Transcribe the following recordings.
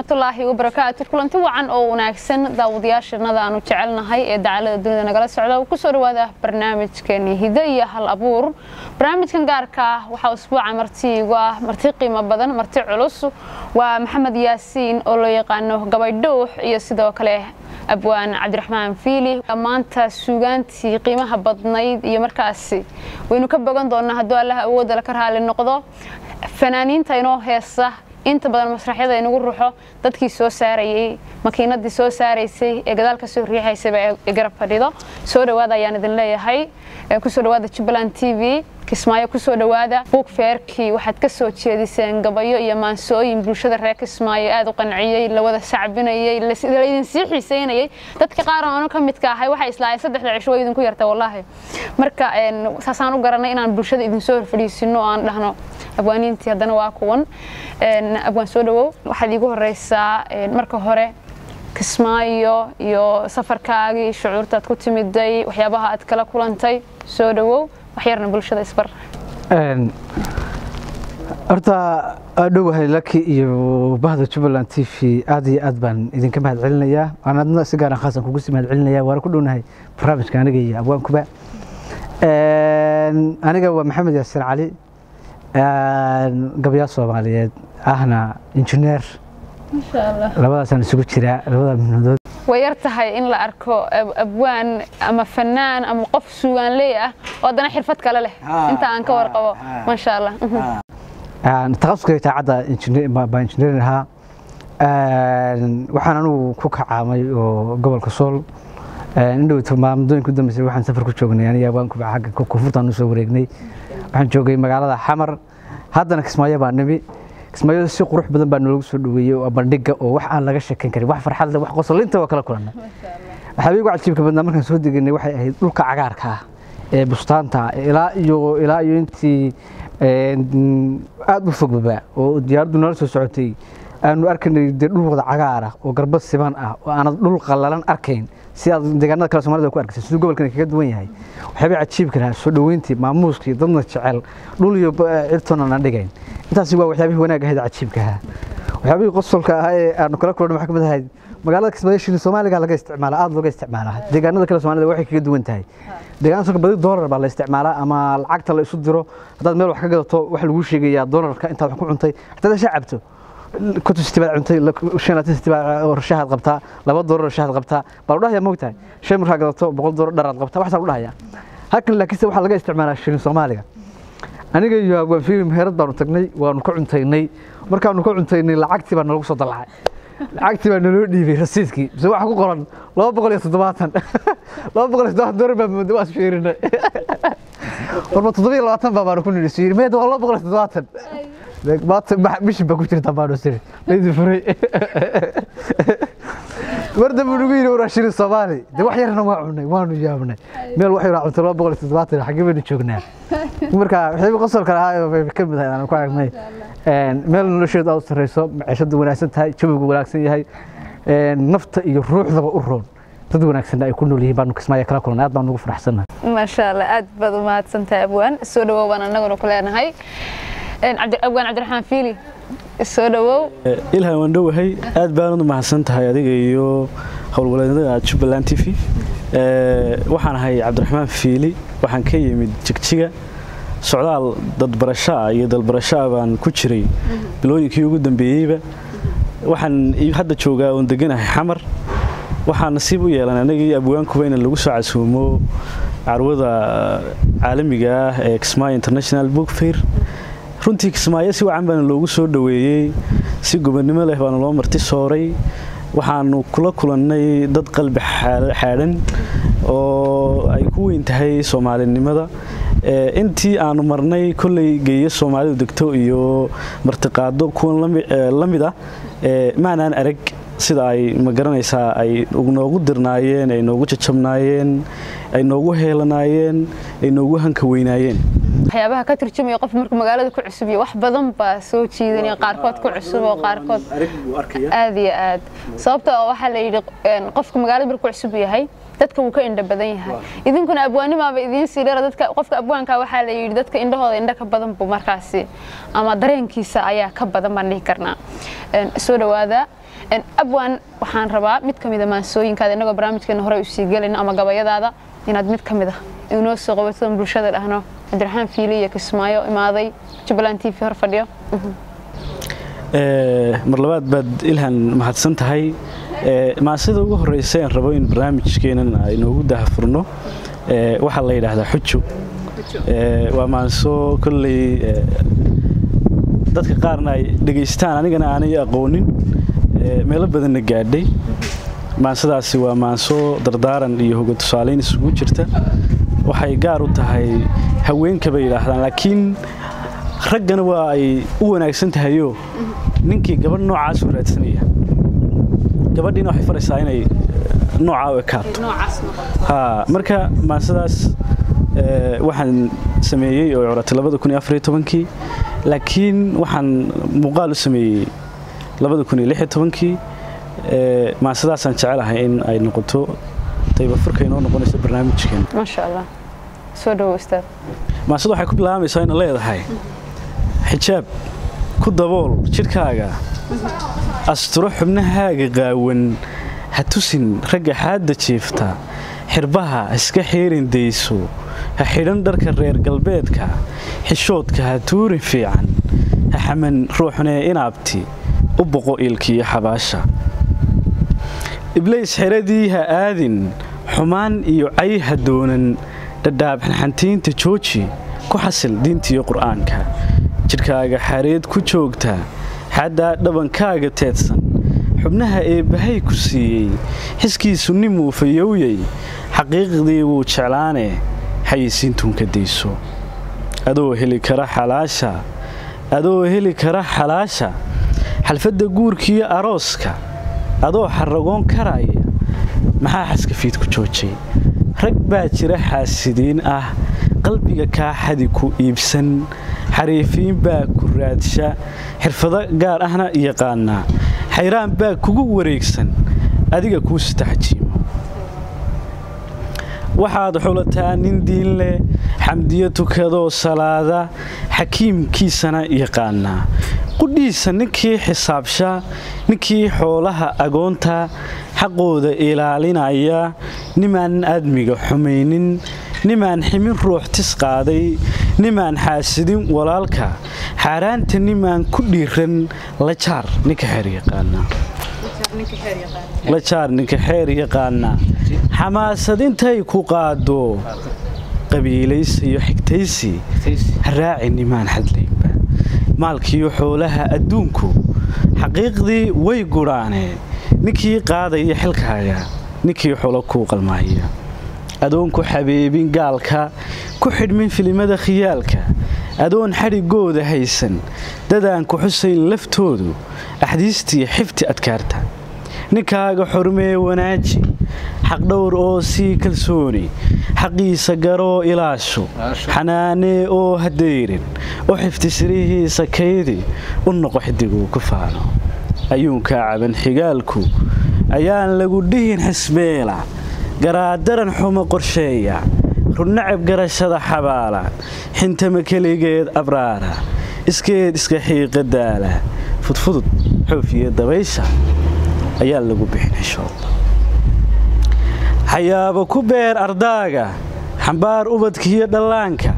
waraxmatullaahi wabarakaatu kulanti wacan oo wanaagsan daawadayaashanada aanu jecelnahay ee dacalada dunida nagala socda ku soo dhawaada barnaamijkeeni hiddo iyo hal abuur. Barnaamijkan gaarka ah waxaa usbuuca marti igu ah marti qiimo badan marti culus. Waa maxamed yaasiin oo loo yaqaano gabaydhowx iyo sidoo kale abwaan cabdiraxmaan fiili. Maanta suugaantii qiimaha badnayd iyo markaasi waynu ka bogan doonaa hadduu allaha awoodda ka raali noqdo fanaaniinta inoo heesa. Inta badan masraxyada inagu ruxo. Dadkii soo saarayey makiinadii soo saaraysay ee gadaal ka soo riixaysaba ee fadhido. Soo dhawaada ayaan idin leeyahay. Kusoo dhawaada jubbaland t v. Kismaayo ku soo dhawaada buug feerkii waxaad ka soo jeediseen gabayo iyo maansooyin. Bulshada reer kismaayo aad u qanciyey lawada sacbinayey laydin sii xiiseynayey dadka qaar aanu ka midka ahay waxay islaahay saddexda cisho way idinku yarta wallaahi. Marka saasaan u garanay inaan bulshada idin soo horfadhiisino aan dhahno. Abwaaniintii haddana waa kuwan abwaan soo dhawow. Waxaad iigu horeysaa marka hore kismaayo iyo safarkaagii shucuurtaad ku timiday waxyaabaha aad kala kulantay soo dhawow. Waxyarna bulshada isbar. Horta dhowahay laki iyo bahda jubbaland t v aad iyo aad baan idinka mahad celinayaa adna si gaaran khaasan kugu sii mahad celinaya waana ku dhownahay barnaamijka aniga iyo abwaankuba. Aniga waa maxamed yaasiin cali gabayaa soomaaliyeed ahna injineer labadaasaan isugu jiraa labada mihnadood way yar tahay in la arko abwaan ama fanaan ama qof suugaanley ah oo haddana xirfad kale leh. Inta aan ka warqabo maasha allah takhasuska jaacadda baa injineerin ahaa waxaan anugu ku kacaamay oo gobolka sool. Indhowta maalmadooyinka u dambeysay waxaan safar ku joognay aniga abwaankuba xagga koonfurtaan u soo wareegnay waxaan joogay magaalada xamar. Haddana kismaayo baa nimi kismaayo si qurux badan baa nalagu soo dhaweeyey oo bandhiga oo wax aan laga sheekayn karin. Wax farxad leh wax qosolinta waa kala kulannay waxaa igu cajiibka badnaa markaan soo deganay waxay ahayd dhulka cagaarka ah ee bustaanta ilaa iyo ilaa iyo intii aad u fogbaba oo diyaaraddu nala soo socotay aanu arkaynay dee dhul wada cagaar ah oo garba siban ah oo aanad dhul qallalan arkayn si aad deegaanada kale somalida ku arkaysa siduu gobolkan kaga duwan yahay. Waxyaabay cajiibka lahaa soo dhoweyntii maamuuskii dadna jecel dhul iyo cirtoona na dhigayn intaasi waa waxyaabihii wanaag ahayd cajiibka ahaa. Waxyaabihii qosolka ahaa ee aanu kala kulannay waxaa ka mid ahayd magaalada kismaayo shilin soomaaliga laga isticmaala aada looga isticmaalaa deegaanada kale somalida waxay kaga duwan tahay. Deegaanka badi doolar baa la isticmaalaa ama lacagta la isu diro. Haddaad meel wax ka gadato waxa lagu sheegayaa doolarka intaad wax ku cuntay. Hataa dasha cabto konton siti baad cuntay shan laatan siti baad rashahaad qabtaa laba doolar rashahaad qabtaa baa lu dhahayaa moogtahay shan markaa gadato boqol doolar dharaad qabtaa waxasaa lu dhahayaa halkan laakiinse waxaa laga isticmaalaa shilin soomaaliga aniga iyo abwaan filim heerad baanu tagnay waanu ka cuntaynay markaanu ka cuntaynay lacagtii baa nalagu soo dalacay lacagtii baa naloo dhiibay rasiidkii mise waxa ku qoran laba boqol iyo toddobaatan laba boqol iyo toddobaatan doolar baa mooda waas fiirinay warba toddoba iyo labaatan baa baanu ku nidhi meed waa laba boqol iyo toddobaatan maanta bishin baa ku jirta baanu siri? Laydi furay mar dambe nagu yidhi waraa shilin soomaali dee wax yarna waa cunay waanu yaabnay meel wax yaraa cunta laba boqol iyo toddobaatan xaggee baynu joognaa marka waxyaaba qosolka lahaa bay ka mid ahay aan ku aragnay meel nolosheedu aad u sarreyso maciishadu wanaagsan tahay jawigu wanaagsan yahay nafta iyo ruuxdaba u roon dad wanaagsan ay ku nool yihiin baanu kismaayo kala kulan aad baan ugu faraxsannahay maasha allah aad baad u mahadsantahay abwaan soo dhawow baan annaguna ku leenahay abwaan cabdiraxmaan fiili. Soo dhawow. Ilhan waan dhowahay aad baanad mahadsan tahay adiga iyo howlwaleedada jubbaland t v. Waxaan ahay cabdiraxmaan fiili. Waxaan ka yimid jigjiga. Socdaal dadbarashaa iyo dalbarashaa baan ku jiray bilooyinkii ugu dambeeyeyba. Waxaan hadda joogaa oon deganahay xamar. Waxaan nasiib u yeelan anagii abwaankuba in lagu soo casuumo carwada caalamiga ah ee kismaayo international book fair runtii kismaayo si wacan baana loogu soo dhoweeyey si gobonnimo leh baana loo marti sooray. Waxaanu kula kulannay dad qalbi xaadhan oo ay ku weyn tahay soomaalinimada. Intii aanu marnay kolley geeyo soomaalidu degto iyo martiqaado kuwan la mid ah maanaan arag sida ay ma garanaysaa ay noogu dirnaayeen ay noogu jajabnaayeen ay noogu heelanaayeen ay noogu hanka weynaayeen? Waxyaabaha ka turjumaya qof markuu magaalada ku cusub iyo wax badan baa soo jiidanaya qaarkood ku cusub oo qaarkood aad iyo aad. Sababta oo waxaa la yidhi qofka magaalada markuu cusub yahay dadka wuu ka indho badan yahay. Idinkuna abwaanimaaba idiin sii dheera dadka qofka abwaanka waxaa la yidhi dadka indhahooda indho ka badan buu markaasi ama dareenkiisa ayaa ka badan baan dhihi karnaa. Soo dhawaada Een, abwaan waxaan rabaa mid ka mid a maansooyinkaada innagoo barnaamijkeena hore u sii gelin ama gabayadaada inaad mid ka mid ah inoo soo qabato bulshada dhahno cabdiraxmaan fiili iyo kismaayo imaaday jubbaland t v hor fadhiyo. Ee, mar labaad baad ilhan mahadsan tahay. Ee, maasida ugu horeysa aan rabo in barnaamijkeenan inoogu dahafurno ee, waxaa la yidhaahdaa xujo Ee, waa maanso kolley dadka qaarna ay dhegaystaan anigana aanay aqoonin meelo badanna gaadhay. Maansadaasi waa maanso dardaaran iyo hoga tusaaleyn isugu jirta. Waxay gaar u tahay haweenka bay yidhaahdaan laakiin raggana waa ay u wanaagsan tahayoo ninkii gabadh noocaas u raadsanaya. Gabadhiina waxay faraysaa inay noocaa u ekaato. Marka maasadaas eh, waxaan sameeyey oo coratay labada kun iyo afar iyo tobankii laakiin waxaan muuqaal u sameeyey labada kun iyo lix iyo tobankii eh, maasadaasaan jecelahay in ay noqoto taybafurka inoo noqonayso ustaad. Maasada waxay ku bilaabaysaa ina leedahay? Xijaab ku dabool jidhkaaga. Asturo xubnahaaga qaawan ha tusin ragga xaadda jiifta. Xirbaha iska xiirin dayso. Ha xidhan dharka reer galbeedka. Xishoodka ha tuurin fiican. Ha xaman ruuxnee inaabti u boqo iilkiyo xabaasha. Iblays xeradii ha aadin xumaan iyo cay ha doonan dhadhaab xanxantiinta jooji ku xasil diintiyo qur'aanka. Jidhkaaga xareed ku joogta xaddaa dhabankaaga teedsan. Xubnaha eebbahay ku siiyey xiskiisu nimuu fayowyey xaqiiqdii wuu jeclaane xayisiintuunka dayso adoo heli kara xalaasha adoo heli kara xalaasha xalfadda guurkiiyo arooska adoo xaragoon karaya maxaa xaska fiid ku joojay? Rag baa jira xaasidiin ah qalbiga kaa xadi ku iibsan xariifiin baa ku raadsha xirfado gaar ahna yaqaanaa xayraan baa kugu wareegsan adiga kuu sitaxjiimo waxaad xulataa nin diin leh xamdiyo tukadoo salaada xakiimkiisana yaqaanaa. Qudhiisa ninkii xisaabsha ninkii xoolaha agoonta xaqooda ilaalinaya nimaan aadmiga xumaynin nimaan ximin ruux tis qaaday nimaan xaasidin walaalka xaaraanta nimaan ku dhiiran la jaar ninka xeer yaqaanaa xamaasad intay ku qaado qabiilaysi iyo xigtaysi ha raaci nimaan xadlaynba maalkiiyo xoolaha adduunku xaqiiqdii way gudhaanee ninkii qaadaya xilkaaga ninkii xolo kuu qalmaaya. Adoonku xabeebin gaalka ku xidhmin filimada khiyaalka. Adoon xadhigooda haysan dadaan ku xusayn laftoodu axdiistii xifti adkaarta. Ninkaaga xormee wanaaji xaqdhowr oo sii kalsooni xaqiisa garoo ilaasho xanaanee oo hadayrin u xifti sirihiisa kaydi u noqo xidiguu ku faano. Ayuunkaa caban xigaalku ayaan lagu dhihin xisbeela garaadaran xumo qorsheeya rurnacab garashada xabaala xintama keligeed abraara iskeed iska xiiqa daala fudfudud xoofiya dabaysha ayaa lagu bixin xishooda xayaabo ku beer ardaaga xambaar ubadkiiyo dhallaanka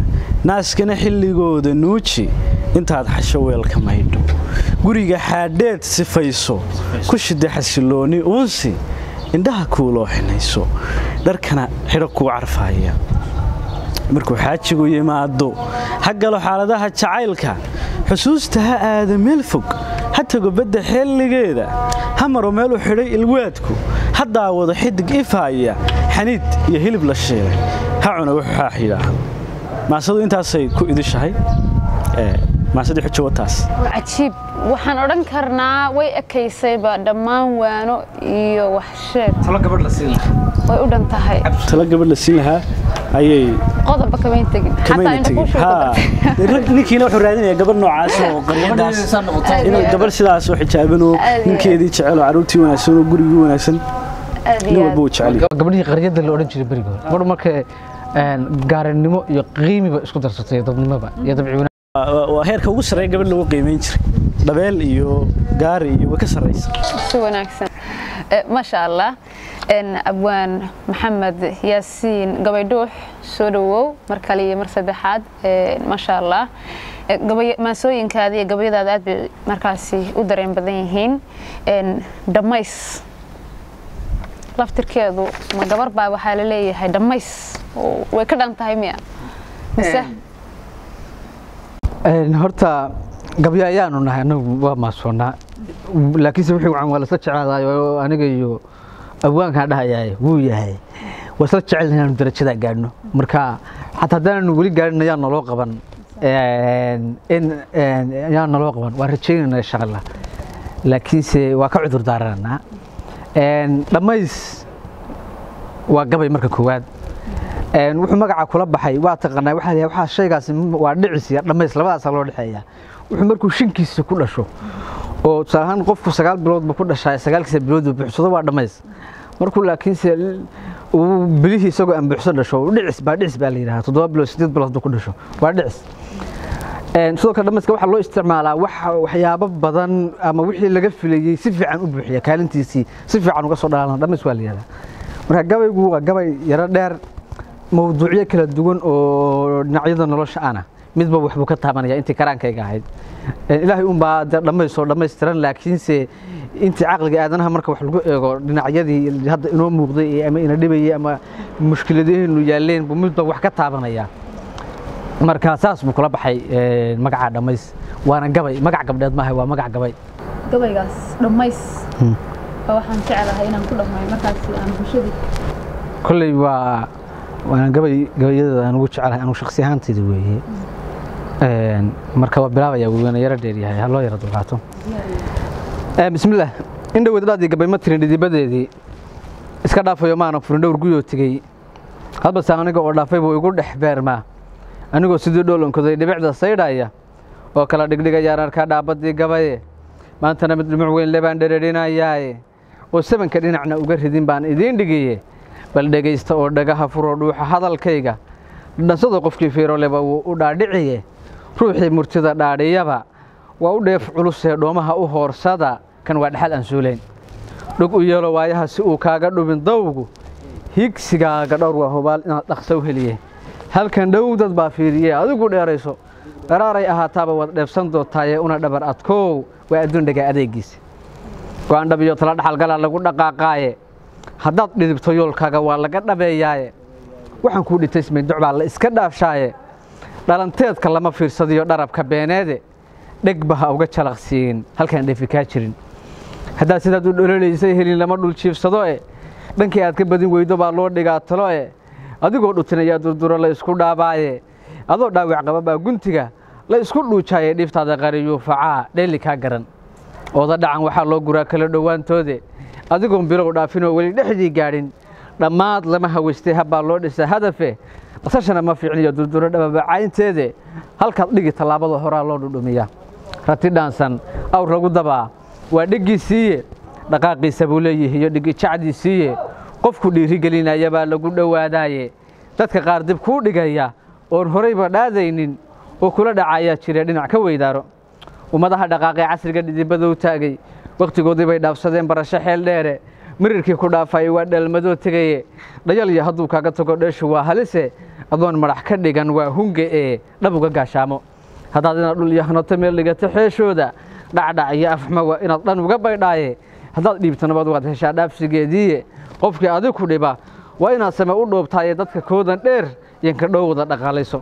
naaskana xilligooda nuuji. Intaad xasho weelka maydho guriga xaadheed sifayso ku shida xasiloonni uunsi indhaha kuuloo xinayso dharkana xidho kuu carfaaya. Markuu xaajigu yimaado ha galo xaaladaha jacaylka xusuusta ha aada meel fog ha tago badda xeelligeeda ha maro meelu xidhay ilwaadku. Ha daawado xidig ifaaya xaniid iyo hilib la shiilay. Ha cuna wuxuu yidhaahdo maasadu intaasay ku idishahay? Maasadii xujo wataas. Cajiib waxaan odhan karnaa way ekaysayba dhammaan waano iyo waxsheeg talo gabadh la siin way u dhan tahay. Talo gabadh la siin lahaa ayay qodobba kamayn tegin xataa kuu tegin sheego ninkiina wuxuu raadinayaa gabadh noocaas oo qaryadaas inay gabadh sidaas oo xijaabanoo Aad iyo ninkeedii jecel oo carruurtii wanaagsan oo gurigii wanaagsan nin walba uu jecel. Gabadhii qaryada la odhan jiray berigood gabadhu markay gaarinimo iyo qiimiba isku darsatay dadnimoba iyo dabciwina Waa- waa heerka ugu sarreeya gabadh lagu qiimeyn jiray. Dhabeel iyo gaari iyo way ka sarreysa si wanaagsan. Eh, maasha allah abwaan maxamed yaasiin gabaydhuux soo dhawow mar kale iyo mar saddexaad Eh, maasha allah Eh, maasooyinkaada iyo gabayadaada aad bay markaasi u dareen badan yihiin. Dhammays laftirkeedu ma gabar baa waxaa la leeyahay dhammays way ka dhan tahay miya? Mise? Horta gabyo ayaanu nahay anagu waa maasoonaa laakiinse wixii wacan waa lasla jeclaadaay oo aniga iyo abwaankaan dhahayaay wuu yahay. Waa isla jecelnahay inaanu darajadaa gaadhno marka xataa haddaananu weli gaadhin ayaa naloo qaban. Ayaa naloo qaban. Waa rajaynayna insha allah laakiinse waa ka cudur daaranaa dhammays waa gabay marka koowaad. Wuxuu magaca kula baxay. Waa taqaanaa waxaa la waxaa shaygaasi waa dhicis iyo dhammays labadaasa loo dhexeeya. Wuxuu markuu shinkiisa ku dhasho oo tusaale ahaan qofku sagaal biloodba ku dhashaa sagaalkiisa biloodba buuxsado waa dhammays markuu laakiinse uu bilihii isagoo aan buuxsan dhasho dhicis baa dhicis baa la yidhahaa toddoba bilood sideed bilood hadduu ku dhasho waa dhicis. Sidoo kale dhammayska waxaa loo isticmaalaa wax- waxyaabo badan ama wixii laga filayey si fiican u buuxiya kaalintiisii si fiican uga soo dhalaalana dhammays waa la yidhahdaa. Marka gabaygu waa gabay yaro dheer mawduucyo kala duwan oo dhinacyada nolosha ana midba waxbuu ka taabanaya intii karaankayga ahayd. Ilaahay unbaa dee dhammaysoo dhammaystiran laakiinse intii caqliga aadanaha marka wax lagu eego dhinacyadii hadda inoo muuqday ama ina dhibayay ama mushkiladaheenu yaaleen buu midba wax ka taabanaya. Marka saas buu kula baxay een, magaca dhammays waana gabay magac gabdheed maaha waa magac gabay. Gabaygaas dhammays baa waxaan jeclahay inaan ku dhammayo markaasi aan bulshadii kolley waa waana gabay gabayadooda aan ugu jecelahay anugu shakhsi ahaantayda weeye marka bilaabaya wuuna yaro dheer yahay. Ha loo yaro dulqaato Ee, bismillaah in dhoweed dhaadii gabay ma tirin dhidibadeedii iska dhaafayo maana furin. Dhowr guyoo tegey hadba saan aniga oo dhaafay buu igu dhex beermaa anigoo sidii dhoolonkoday dhibicda saydhaya oo kala dhigdhigayaan arkaa dhaabadii gabaye maantana mid dhumuc weyn le baan dhereerinayaaye oo sabanka dhinacna uga ridin baan idiin dhigiye bal dhegaysta oo dhagaha furoo dhuuxa hadalkayga. Dhansada qofkii fiiroleba wuu u dhaadhiciye ruuxii murtida dhaadhiyaba waa u dheef culusee dhoomaha u hoorsada. Kan waa dhexal aan suulayn. Dhug u yeelo waayaha si uu kaaga dhubin dawgu. Higsigaaga dhowr waa hubaal inaad dhaqso u heliye. Halkan dhow dad baa fiiriye adigu dheerayso. Daraaray ahaataaba waad dheebsan dootaaye una dhabar adkoow waa adduun dhagaa adeegiisa go'aan dhab iyo tala dhaxalgalaa lagu dhaqaaqaaye. Haddaad dhidibto yoolkaaga waa laga dhabeeyaaye. Waxaan kuu dhitaysmay duc baa la iska dhaafshaaye dhalanteedka lama fiirsadiyo dharabka beeneede dhegba ha uga jalaqsiin halkaan dhefi kaa jirin. Haddaad sidaad u dhololaysay helin lama dhul jiifsado e dhankii aad ka badin weydo baa loo dhigaa talo e adigoo dhutinayaa durduro la isku dhaabaaye. Adoo dhaawac qaba baa guntiga la isku dhuujaaye dhiiftaada qariyuu facaa dheeli kaa garan. Ooda dhacan waxaa loo guraa kala dhowaantoode. Adigoon bilow dhaafinoo weli dhexdii gaadhin dhammaad lama haweystay habbaa loo dhisaa hadafe qasashana ma fiicniyo durduro dhababacaynteede halkaad dhigi tallaabada horaa loo dhudhumiya rati dhaansan awr lagu dabaa waa dhiggii siiye dhaqaaqiisa buu leeyihi iyo dhigi jacdii siiye qofku dhiirigelinaya baa lagu dhowaadaaye dadka qaar dib kuu dhigaya oon horayba dhaadaynin oo kula dhacayaa jire dhinac ka weydaaro. Ummadaha dhaqaaqee casriga dhidibada u taagay wakhtigoodii bay dhaafsadeen barasho xeel dheere mirirkii ku dhaafay waa dhalmadoo tegaye dhayalyo hadduu kaaga tago dheeshu waa halise. Adoon madax ka dhigan waa hunge ee dhab uga gaashaamo. Haddaad inaad dhul iyo hanato meel dhigato xeeshooda dhacdhac iyo afxuma waa inaad dhan uga baydhaaye. Haddaad dhiibto nabad waad heshaa dhaafsigeediiye qofkii adig ku dhiba waa inaad same u dhoobtaaye dadka koodan dheer yanka dhowda dhaqaalayso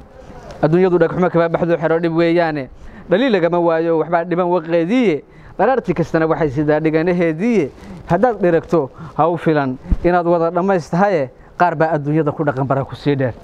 adduunyadu dhagxumo kaba baxdo xero dhib weeyaane. Dhaliil lagama waayo waxbaa dhiban waqeediiye dharaartii kastana waxay sidaa dhiganaheediiye haddaad dhiragto ha u filan inaad wada dhammaystahaye qaar baa adduunyada ku dhaqan bara ku sii dheer.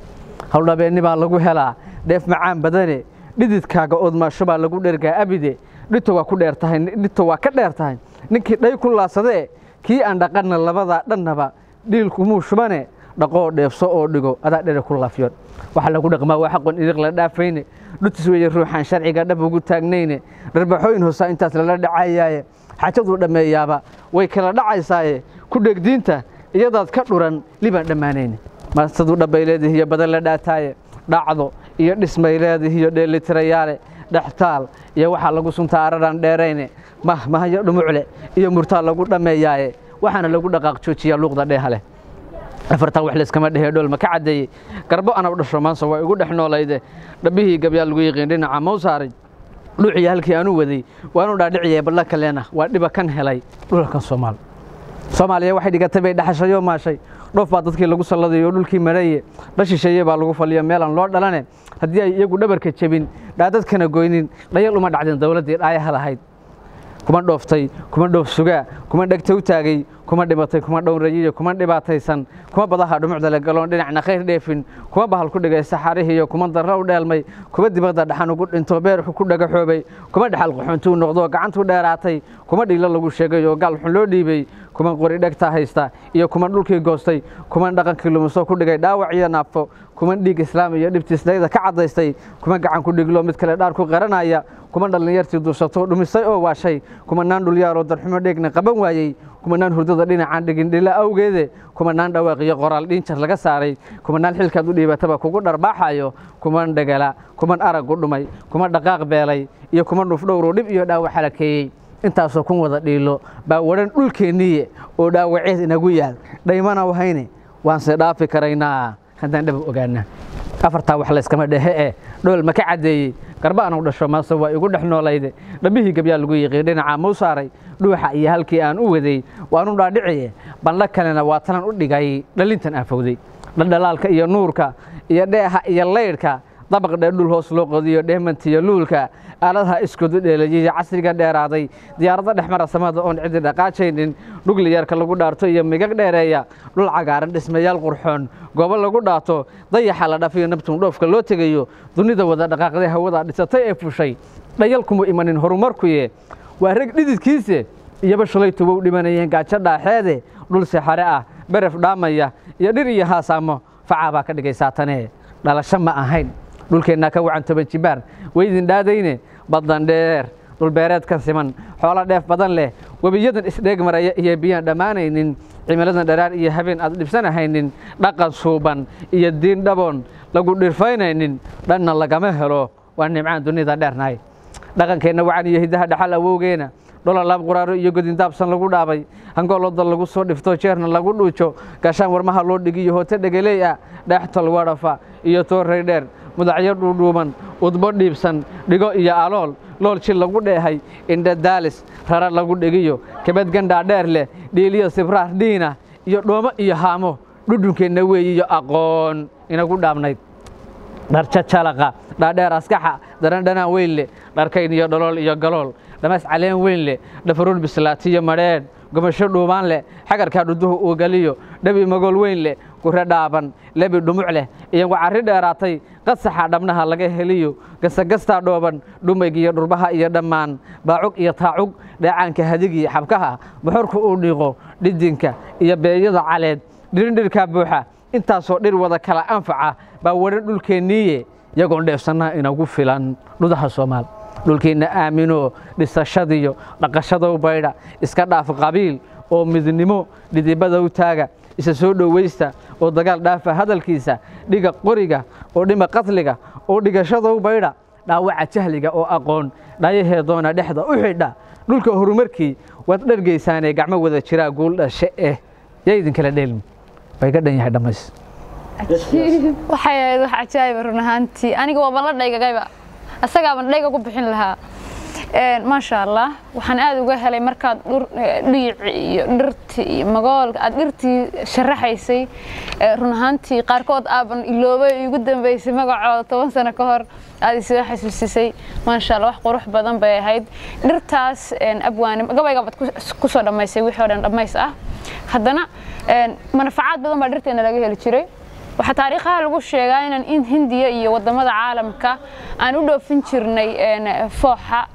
Howldhabeenni baa lagu helaa dheef macaan badane dhididkaaga oodmaasho baa lagu dhergaa abide dhito waa ku dheer tahay dhito waa ka dheer tahay. Ninkii dhay ku laasadee kii aan dhaqanna labadaa dhannaba dhiilkumuu shubane dhaqoo dheefso oo dhigo adaa dhere ku laafyoon waxaa lagu dhaqmaa waa xaqon idiq la dhaafayne dhutis weeye ruuxaan sharciga dhab ugu taagnayne dharbaxooyin hoosaa intaas lala dhacayaaye xaajaduu dhammeeyaaba way kala dhacaysaaye ku dheg diinta iyadaad ka dhuran libaan dhammaanayn maastadu dhabbayleedih iyo badan la dhaataaye dhacdo iyo dhismayleedih iyo dheelitirayaale dhextaal iyo waxaa lagu suntaa araraan dheerayne mah mahayo dhumucle iyo murtaa lagu dhammeeyaaye waxaana lagu dhaqaaq joojiyaa luuqda dheeha leh afartan wax layskama dhehee dhool ma ka caddeeyey? Garbo ana dhasho maanse waa igu dhex noolayde dhabbihii gabyaa lagu yiqiin dhinaca mau saaray dhuuciya halkii aanu waday waanu dhaadhiciyay balla kalena waa dhiba kan helay. Dhulkan soomaal. Soomaaliya waxay dhigatay bay dhaxashayoo maashay. Dhoof baa dadkii lagu salladayo dhulkii maraye dhashisheeye baa lagu faliyo meelaan loo dhalane. Haddii ay iyagu dhabarka jebin dhaadadkana goynin. Dhayal uma dhacdeen dowladdii dhaayaha lahayd kuma dhooftay kuma dhoof sugaa kuma dhegta u taagay kuma dhimatay kuma dhowrayiyo kuma dhibaataysan kuma badaha dhumucda la galoon dhinacna khayr dheefin kuma bahal ku dhigay saxarihiyo kuma darro u dheelmay kuma dibadda dhaxan ugu dhinto beerxu ku dhagaxoobay kuma dhexal qaxoontuu noqdo gacantuu dheeraatay kuma dhiilo lagu sheegay oo gaal xun loo dhiibay kuma qori dhegta haysta iyo kuma dhulkii goostay kuma dhaqankii lumiso ku dhigay dhaawac iyo naafo kuma dhiig islaam iyo dhibtiisnayda ka caddaystay kuma gacan ku dhiglo mid kale dhaar ku qaranaya kuma dhallinyartii duusato dhumisay oo waashay kuma naan dhulyaaroo darxumo dheegna qaban waayey. Kuma naan hurdada dhinacaan dhigin dhila awgeede. Kuma naan dhawaaqiyo qoraal dhinjar laga saaray. Kuma naan xilkaad u dhiibataba kugu dharbaaxayo. Kuman dhegala kuman aragu dhumay kuma dhaqaaq beelay iyo kuma dhufdhowroo dhib iyo dhaawac halakeeyey. Intaasoo kun wada dhiilo baa wadhan dhulkeenniye oo dhaawaceed inagu yaal. Dhaymana wahayne waanse dhaafi karaynaa haddaan dhaba ogaana afartaa wax layskama dhehe eh dhool ma ka caddeeyey? Garba anu dhasho maase waa igu dhex noolayde dhabbihii gabyaa lagu yiqiin dhinaca mau saaray dhuuxa iyo halkii aan u waday waanu dhaadhiciye. Bandha kalena waa talan u dhigay dhalintan aafowday. Dhaldhalaalka iyo nuurka iyo dheeha iyo laydhka dabaq dheer dhul hoos loo qodiyo dheemantiyo luulka aaladaha iskoodu dheelayay casriga dheeraaday diyaarado dhexmara samada oon cidi dhaqaajaynin dhugliyaarka lagu dhaarto iyo migag dheereeya dhul cagaaran dhismayaal qurxoon goobo lagu dhaato dayaxa la dhafiyo nabtuun dhoofka loo tegayo dunida wada dhaqaaqday hawada dhisatay ee fushay dhayalkuma imanin horumarkuye waa rag dhididkiise iyoba shalay tubow dhimanayeen gaajo dhaaxeede dhul sixare ah beref dhaamaya iyo dhir iyo haasaamo facaa baa ka dhigay saatane dhalasho ma ahayn dhulkeennaa ka wacan toban jibaar. Weydin dhaadayne baddan dheer. Dhulbeereed ka siman xoolo dheef badan leh. Webiyadan isdheeg maraya iyo biyaan dhammaanaynin. Cimiladan dharaar iyo habeen aad dhibsanahaynin. Dhaqan suuban iyo diin dhaboon lagu dhirfaynaynin dhanna lagama helo. Waa nimcaan dunida dheernahay dhaqankeenna wacan iyo hiddaha dhaxal awowgeena dhololaab quraaro iyo godindaabsan lagu dhaabay. Hangooloda lagu soo dhifto jeerna lagu dhuujo. Gaashaan warmaha loo dhigiyo hoote dhegeley ah dhextol wadhafa iyo toorray dheer mudacyo dhuudhuuban udbo dhiibsan dhigo iyo alool lool jil lagu dheehay indha daalis rara lagu dhegiyo kabad gandhaa dheer leh dhiiliyo sibraar dhiina iyo dhoomo iyo haamo dhudhunkeenna weeyi iyo aqoon inagu dhaabnayd. Dharjajalaqa dhaadheer askaxa darandhanaan weyn leh dharkayn iyo dholool iyo galool dhamas caleen weyn leh dhafaruun bislaatiyo madheen gomasho dhuubaan leh xagarkaa dhuduhu uu galiyo dhabi magool weyn leh gure dhaaban lebi dhumuc leh iyo wacarri dheeraatay qasaxa dhabnaha laga heliyo gasagastaa dhooban dhumayg iyo dhurbaha iyo dhammaan baacug iyo taacug dheecaanka hadigiyo xabkaha buxurka uu dhiiqo dhidinka iyo beeyada caleed dhirindhirkaa buuxa intaasoo dhir wada kala anfaca baa wadhan dhulkeenniiye yagoon dheefsannaa inagu filan dhudaha soomaal. Dhulkeenna aamino dhisashadiyo dhaqashadow baydha iska dhaaf qabiil oo midnimo dhidibada u taaga isa soo dhowaysta oo dagaal dhaafa hadalkiisa dhiga qoriga oo dhima qatliga oo dhigashadow baydha dhaawaca jahliga oo aqoon dhayaheedoona dhexda u xidha dhulka horumarkii waad dhargaysaanee gacmo wada jiraa guul dhashe eh yaa idinkala dheelmi bay ka dhan yahay dhammays. Waxay ahayd wax cajaayiba run ahaantii. Aniga waaba la dhaygagayba asagaaban dhayga ku bixin lahaa maasha allah waxaan aada uga helay markaad dhiici iyo dhirti iyo magoolka aad dhirtii sharaxaysay run ahaantii qaarkood aaban iloobay igu dambeysay magacooda toban sano ka hor aad isoo xasuusisay. Maasha allah wax qurux badan bay ahayd. Dhirtaas abwaani gabaygabaad ku soo dhammaysay wixii oo dhan dhammays ah. Haddana manafacaad badan baa dhirteena laga heli jiray. Waxaa taariikhaha lagu sheegaa inaan in hindiya iyo waddamada caalamka aan u dhoofin jirnay fooxa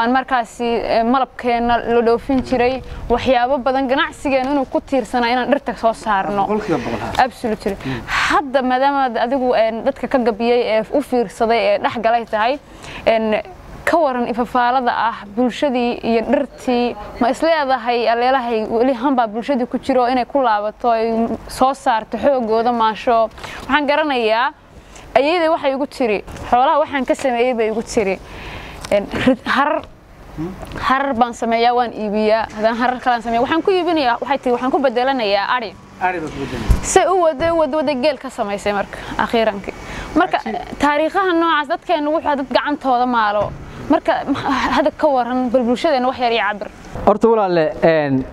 aan markaasi malabkeena la dhoofin jiray waxyaabo badan ganacsigeena inuu ku tiirsanaa inaan dhirta soo saarno. Absolutely. Hadda maadaama adigu dadka ka gabiyey ee u fiirsaday ee dhex galay tahay ka waran ifafaalada ah bulshadii iyo dhirtii ma isleedahay aleelahay weli hanbaa bulshadii ku jiro inay ku laabato ay soo saarto xoogooda maasho. Waxaan garanayaa ayayday waxay igu tiri xoolaha waxaan ka sameeyey bay igu tiri harar harar baan sameeyaa waan iibiyaa haddaan harar kalaan sameeya waxaan ku iibinayaa waxay tiri waxaan ku bedelanayaa ari. Say u wada wada wada geel ka samaysay marka akhiirankii marka taariikhaha noocaas dadkeena wuxuu dad gacantooda maalo. Marka hada ka waran bal bulshadeena wax yar iyo cabir. Horta walaale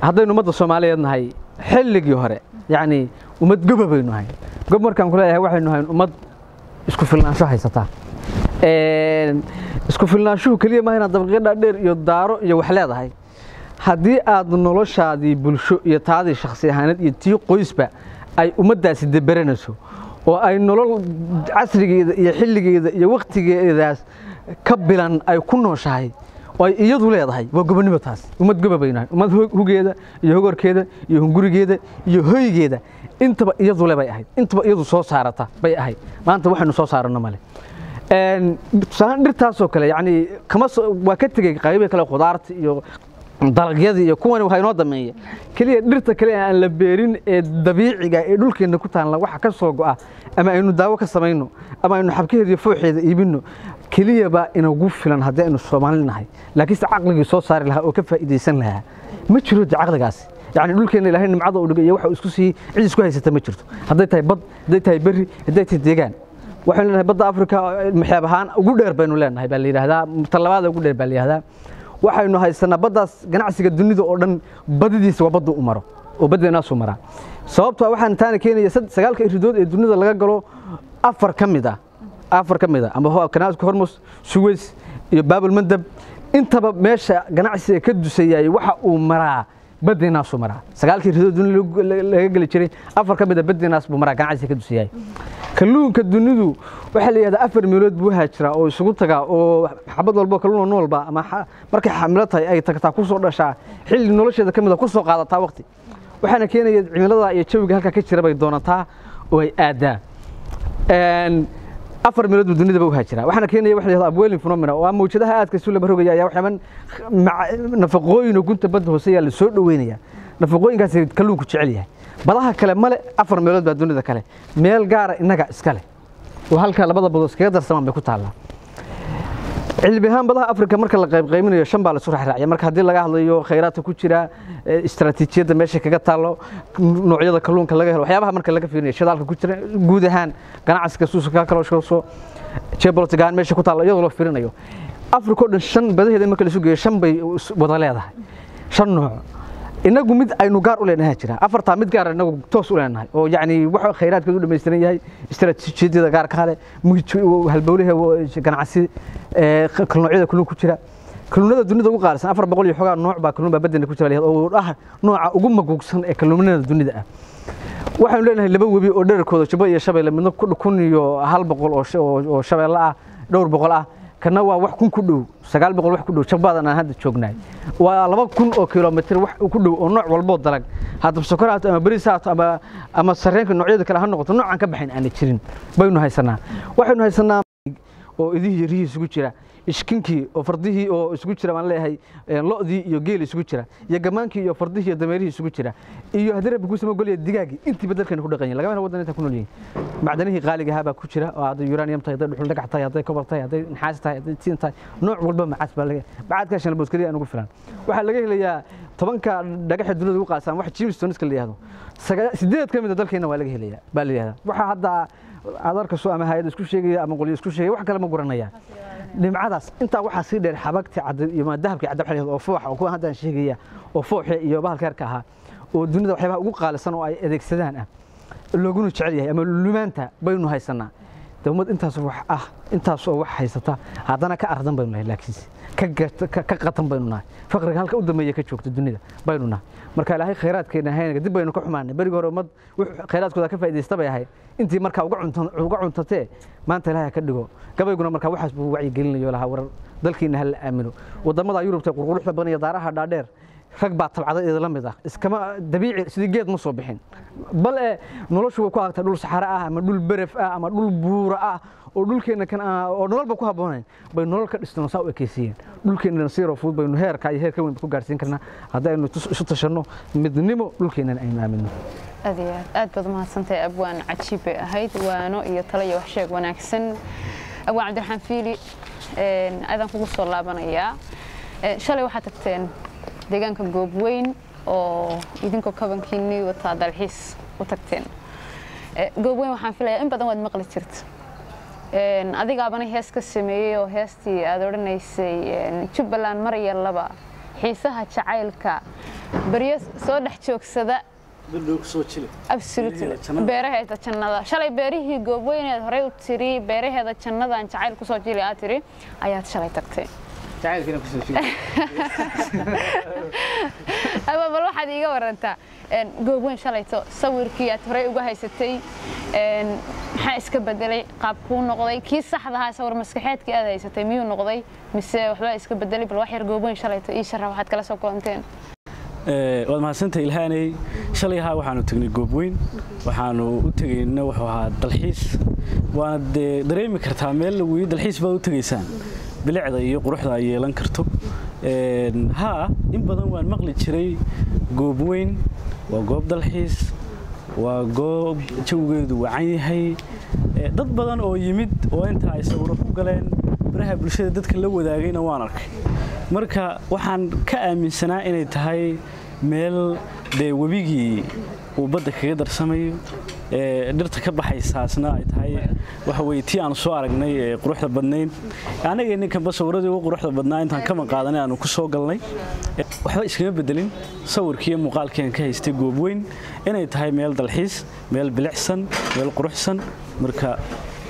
haddaynu ummadda soomaaliyeed nahay xilligii hore yacni ummad goba baynu nahay gob markaan ku leeyahay waxaynu nahay ummad isku filnaansho haysataa isku filnaanshuhu keliya maaha inaad dabaqyo dhaadheer iyo daaro iyo wax leedahay. Haddii aad noloshaadii bulsho iyo taadii shakhsi ahaaneed iyo tii qoysba ay ummaddaasi daberanayso oo ay nolol casrigeeda iyo xilligeeda iyo wakhtigeedaas ka bilan ay ku nooshahay oo ay iyadu leedahay waa gobonimo taas ummad goba baynu nahay. Ummad hugeeda iyo hogorkeeda iyo hungurigeeda iyo hoygeeda intaba iyadu le bay ahayd. Intaba iyadu soo saarata bay ahayd. Maanta waxaynu soo saaranno male tusaalaan dhirtaasoo kale yani kama waa ka tegey qaybo kale khudaarta iyo dalagyadii iyo kuwani waxaa inoo dameeya keliya dhirta kale aan la beerin ee dabiiciga ee dhulkeenna ku taalla waxa ka soo go'a ama aynu daawo ka samayno ama aynu xabkaheeda iyo fooxeeda iibinno keliyaba inagu filan haddii aynu soomaali nahay. Laakiinse caqligii soo saari lahaa oo ka faa'iidaysan lahaa ma jiro caqligaasi. Yani dhulkeenna ilaahay nimcada u dhigay waxa isku sii cid isku haysata ma jirto. Hadday tahay bad hadday tahay berri hadday tahay deegaan waxaynu leenahay badda afrika maxeeb ahaan ugu dheer baynu leenahay baa la yidhaahdaa. Talabaada ugu dheer baa la yidhahdaa waxaynu haysanaa baddaas ganacsiga dunida oo dhan badidiisa waa badda u maro oo baddeenaasu maraa sababto waxaan taana keenaya sagaalka iridood ee dunida laga galo afar ka mid ah afar ka mid ah ama kanaalka hormos suweys iyo baabul intaba meesha ganacsiga ka dusayay waxa uu maraa baddeenaasu maraa. Sagaalka iridood dunida laga geli jiray afar ka mid a baddeenaas buu maraa ganacsiga ka dusayay kalluunka dunidu waxaa la yidhahdaa afar meelood buu haajiraa oo isugu tagaa oo xabad walbo kalluun noolba ama markay xamilo tahay ay tagtaa ku soo dhashaa xilli nolosheeda ka mid a ku soo qaadataa waqti. Waxaana keenaya cimilada iyo jawiga halkaa ka jira bay doonataa oo ay aadaa afar meelood buu dunidaba u haajiraa waxaana keenaya waxa la yidhahdaa abwelin phenomena oo mawjadaha aadka isu laba rogaya ayaa waxyaaban nafaqooyin oo gunta badda hooseeyaa la soo dhoweynaya nafaqooyinkaasi kalluunku jecel yahay badaha kale male afar meelood baa dunida kale. Meel gaara innaga iska oo halkaa labada badood iskaga darsamaan bay ku taallaa cilmi ahaan badaha afrika marka la qaybqaybinayo shan baa lasu raxraacya marka haddii laga hadlayo khayraadka ku jira istaraatiijiyadda meesha kaga taallo noocyada kalluunka laga helo waxyaabaha marka laga fiirinayo shidaalka ku jira guud ahaan ganacsiga suuska ka kalooshooso geopolitic ahaan meesha ku taallo iyadoo loo fiirinayo. Afrika oo dhan shan badaheeda marka la isu geeyo shan bay wada leedahay. Shan nooc inagu mid aynu gaar u leenahay jira. Afartaa mid gaar inagu toos u leenahay. Oo yacni wax khayraadkeedu u dhammaystiran yahay istaraatiijiyadda gaarka hale halbowlaha ganacsi kalnoocyada kalluun ku jira. Kalluunada dunida ugu qaalisan afar boqol iyo xogaa nooc baa kalluun baa baddana ku jira. Oo ah nooca ugu maguugsan ee kalluunada dunida ah. Waxaanu leenahay laba webi oo dherarkooda jubbo iyo shabeelle midna kun iyo hal boqol oo shabeelle ah dhowr boqol ah kana waa wax kun ku dhow sagaal boqol wax ku dhow jabaadan aan hadda joognahay waa laba kun oo kilomitr wax ku dhow oo nooc walboo dalag. Haddaba sokor ama beriis haato ama ama sarreenka noocyada kale ha noqoto noocaan ka baxayn aana jirin. Baynu haysanaa. Waxaynu haysanaa oo idihii rihii isugu jira ishkinkii oo fardihii oo isugu jira baan leeyahay lo'dii iyo geeli isugu jira iyo gamaankii iyo fardihii iyo dameerihii isugu jira iyo haddii rabbi kuusama golaya digaagii intiiba dalkeena ku dhaqan yahay lagama helo waddan inta ku nool yihiin. Macdanihii qaaliga ahaa baa ku jira oo hadday uranium tahay hadday dhuxul dhagax tahay hadday kobar tahay hadday naxaas tahay hadday tiin tahay nooc walba macaas baa laga bacaadkaa shan boos keliya aan ugu filan. Waxaa laga helayaa tobanka dhagaxa dunida ugu qaalisan wax jimstonska la yihahdo sideed ka mid a dalkeena waa laga helayaa baa la yihahdaa waxaa hadda adarka soo ama hayad isku sheegaya ama qolyo isku sheegaya wax kale ma guranayaan dhimcadaas intaa waxaa sii dheer xabagtii dahabkii waxa oo fooxa oo kuwa haddaan sheegaya oo fooxe iyo bahalka yarka ahaa oo dunida waxyaabaha ugu qaalisan oo ay adeegsadaan ah looguna jecel yahay ama lumaanta baynu haysanaa de ummad intaas wax ah intaas oo wax haysata haddana ka ardan baynu nahay laakiinse ka qatan baynu nahay. Faqriga halka u dambeeya ka joogta dunida baynu nahay. Marka ilaahay khayraadkeena haynaga dib baynu ka xumaanay. Berigi hore ummad khayraadkooda ka faa'iidaysta bay ahayd. Intii markaa uga cuntatee maanta ilaahay ka dhigo. Gabayguna markaa waxaas buu wacyigelinayo lahaa warar dalkiina ha la aamino. Waddamada yurubta qurquruxda badan iyo daaraha dhaadheer rag baa tabcada idinla mid ah. Iskama dabiici sidii geed ma soo bixin. Bal e noloshu way ku agtay dhul saxare ah ama dhul beref ah ama dhul buura ah oo dhulkeenna aan- oo nololba ku habboonayn bay nolol ka dhisteen oo saa u ekaysiiyeen. Dhulkeennana si yaroo fudud baynu heerka iyo heer ka weyn ku gaarsiin karnaa. Haddaynu tus- isu tashanno midnimo dhulkeennana aynu aamino aad iyo aad aad baad umahadsantahay abwaan cajiib bay ahayd waano iyo talo iyo waxsheeg wanaagsan. Abwaan cabdiraxmaan fiili aadaan kugu soo laabanayaa shalay waxaad tagteen deegaanka goobweyn oo idinkoo kabankiinii wataa dalxiis u tagteen. Ee, goobweyn waxaan filayaa in badan waad maqli jirta adigaabana hees ka sameeyey oo heestii aad odhanaysay jubbaland mar iyo laba xiisaha jacaylka baryo soo dhex joogsada. Beeraheeda jannada. shalay beerihii goobweyneed horey u tiri beeraheeda jannadan jacayl ku soo jili aad tiri ayaad shalay tagtay ama bal waxaad iiga warantaa goobweyn shalayto sawirkii aad horey uga haysatay maxaa iska bedelay qaab kuu noqday. Kii saxda ahaa sawir maskaxeedkii aad haysatay miyuu noqday? Mise waxbaa iska bedelay bal wax yar goobweyn shalayto ii shara waxaad kala soo kulanteen Ee, waad mahadsantahay ilhaanay shalay ahaa waxaanu tagnay goobweyn waxaanu u tegayna wuxuu ahaa dalxiis. Waana dee dareemi kartaa meel lagu dalxiis baad u tegaysaan bilicda iyo quruxda ay yeelan karto. Haa in badan waan maqli jiray goobweyn waa goob dalxiis. Waa goob jawigeedu wacan yahay. Dad badan oo yimid oo inta ay sawiro ku galeen baraha bulshada dadka la wadaagayna waan arkay. Marka waxaan ka aaminsanaa inay tahay meel dee webigii uu badda kaga darsamayo dhirta ka baxaysaasna ay tahay waxa weye tii aan soo aragnay ee quruxda badnayd anaga ninkanba sawiradii ugu quruxda badnaa intaan kama qaadanay aanu ku soo galnay. Ee, waxba iskama bedelin. Sawirkii iyo muuqaalkii aan ka haystay goobweyn inay tahay meel dalxiis meel bilicsan meel quruxsan. Marka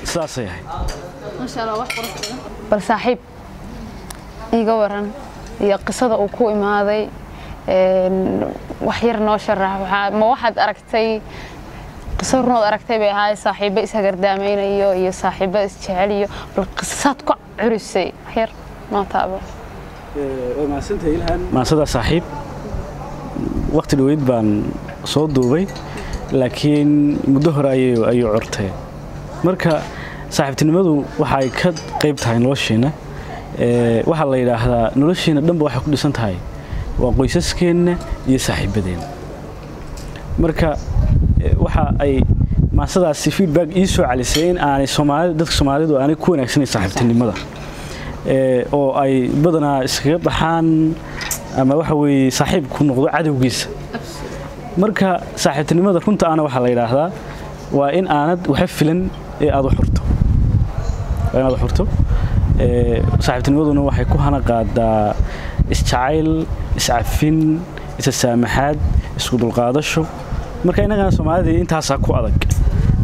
sidaasay ahayd. Bal saaxiib. Iiga waran iyo qisada uu ku imaaday wax yar noo sharax ma waxaad aragtay qiso runood aragtay bay ahaay saaxiibo ishagardaameynayo iyo saaxiibo isjecel iyo bal qisaad ku curisay wax yar noo taabo. Maasadaa saaxiib. Waqti dhoweyd baan soo duubay laakiin muddo hore ayay ayuu cortay marka saaxiibtinimadu waxa ay ka qayb tahay nolosheenna Ee, waxaa la yidhaahdaa nolosheenna dhanba waxay ku dhisan tahay. Waa qoysaskeenna iyo saaxiibadeenna marka waxa ay maasadaasi feedback ii soo calisay in aanay soomaalida dadka soomaalidu aanay ku wanaagsanayn saaxiibtinimada. Ee, oo ay badanaa iskaga baxaan ama waxa weeye saaxiibku noqdo cadowgiisa. Marka saaxiibtinimada runta ana waxaa la yidhaahdaa waa in aanad waxa filan ee aad xurto. Waa inaad xurto. Ee, saaxiibtinimaduna waxay ku hana qaadaa isjacayl iscafin isa saamaxaad isku dulqaadasho marka innagana soomaalida intaasaa ku adag.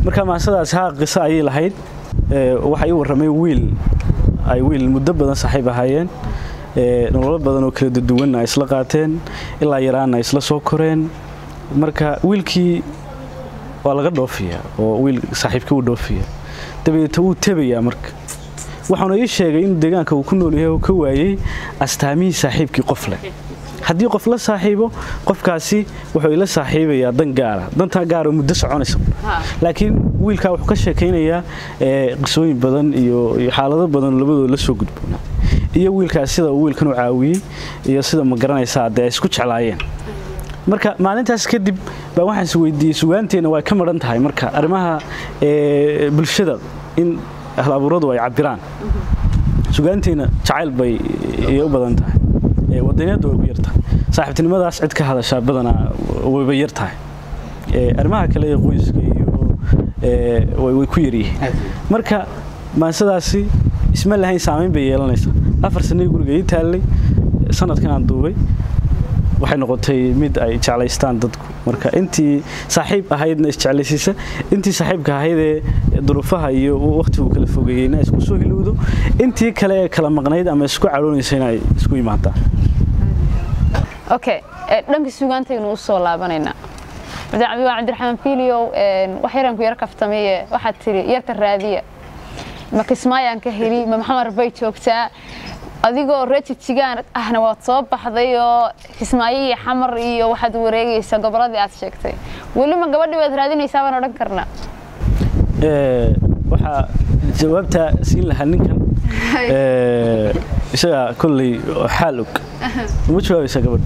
Marka maasadaas haa qiso ayay lahayd waxaa ii warramay wiil. Ay wiil muddo badan saaxiib ahaayeen. Ee, nololo badan oo kala duwanna ay isla qaateen. Ilaa yaraana ay isla soo koreen. Marka wiilkii waa laga dhoofiyaa oo wiil saaxiibkii uu dhoofiya dabeetna wuu tebayaa marka. Waxaanu ii sheegay in deegaanka uu ku nool yahay oo ka waayey astaamihii saaxiibkii qof leh haddii qof la saaxiibo qofkaasi wuxuu ila saaxiibayaa dan gaara. Dantaa gaara muddo soconaysa laakiin wiilkaa wuxuu ka sheekaynayaa ee, qisooyin badan iyo xaalado badan oo labadooda la soo gudboona iyo wiilkaas sida uu wiilkan u caawiyey iyo sida ma garanaysaa dee ay isku jeclaayeen. Marka maalintaas kadib baa waxaan is weydiiyey sugaanteenna way ka maran tahay marka arrimaha ee, bulshada in ahl abuuradu ay cabiraan sugaanteenna jacayl bay iyo u badan tahay ee, wadaniyadda way ku yar tahay saaxiibtinimadaas cid ka hadashaa badanaa wayba yar tahay Ee, arrimaha kale ee qoyska iyo way ku yaryihiin marka maasadaasi isma lahayn saamayn bay yeelanaysaa. Afar sanay guriga ii taallay sanadkan aan duubay waxay noqotay mid ay jeclaystaan dadku. Marka intii saaxiib ahaydna isjeclaysiisa intii saaxiibka ahaydee duruufaha iyo waqtigu kala fogeeyeyna isku soo hilowdo intii kale ee kala maqnayd ama isku cadhoonaysayna ay isku yimaadaan okay ee, dhanka sugaantaynu u soo laabanaynaa. Waa cabdiraxmaan fiiliyow wax yaraan ku yar kaftamaye waxaad tiri yarta raadiya ma kismaayaan ka heli ma maxamar bay joogtaa? Adigoo rejijigaan ahna waad soo baxday oo kismaayo iyo xamar iyo waxaad wareegaysaa gobolladii aad sheegtay. Weli ma gabadhii waad raadinaysaa baan odhan karnaa. Ee, waxaa jawaabta siin lahaa ninkan. Ee, isaga kolley xaal ma jawaabaysaa gabadh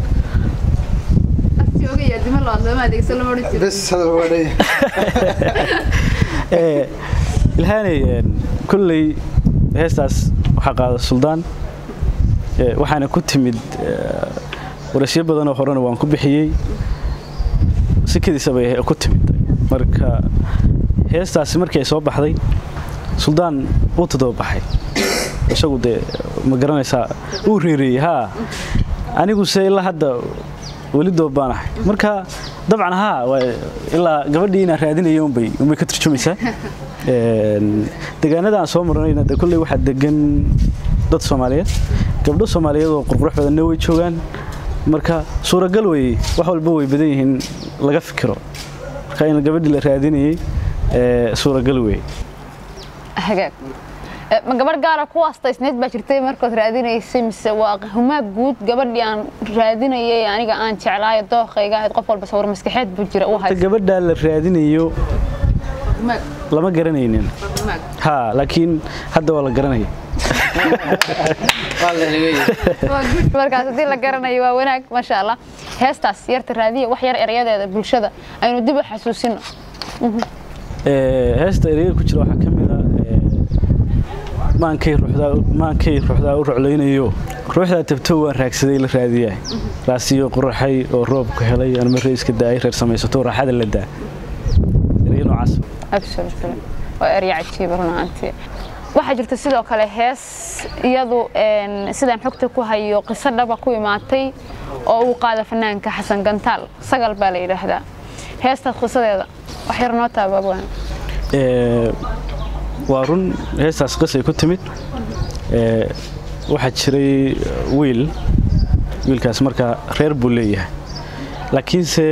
ilhaaney kolley heestaas waxaa qaada suldaan waxaana ku timid eh, warasyo badanoo horena waan ku bixiyey. Sikadiisa bay ku timid marka heestaasi markii soo baxday suldaan wuu todoba baxay isagu dee ma garanaysaa uu reereeyey haa aniguse ilaa hadda weli doobaanahay marka dabcan haa ilaa gabadhii inaan raadinaya unbay unbay ka turjumaysaa Een, deegaanada aan soo marnayna de kolley waxaa degan dad soomaaliyeed. Gabdho soomaaliyeed oo qurqurux badanna way joogaan. Marka suuragal weeye wax walba way badan yihiin laga fikiro. Marka in gabadhii la raadinayay suuragal Eh, ma gabadh gaara ku aastaysneyd baa jirtay markood raadinaysay mise waa humaag guud gabadhii aan raadinayay aniga aan jeclaayo dooqayga ahayd qof walba sawir maskaxeed buu jira u haysta gabadhaa la raadinayo lama garanaynin. Ha laakiin hadda waa la garanaya markaas haddii la garanayo waa wanaag maasha allah heestaas yarta raadiya wax yar erayadeeda bulshada aynu dib u xasuusino. Ee, heesta ereyada ku jira waxaa ka mid ah maankay ruuxdaa u ruclaynayo ruuxdaa tabto waan raagsaday la raadiyaa raasiyo quraxay oo roobku helay anma iska daay reer samaysato raaxada la daa. Ahaantii waxaa jirta sidoo kale hees iyadu sidaan xogta ku hayo qiso dhaba ku imaatay oo uu qaada fanaanka xasan gantaal. Sagal baa la yidhaahdaa. Heestaas qisadeeda wax yar noo taababaan Ee, waa run heestaas qisay ku timid. Waxaa jiray wiil. Wiilkaas markaa reer buu leeyahay. Laakiinse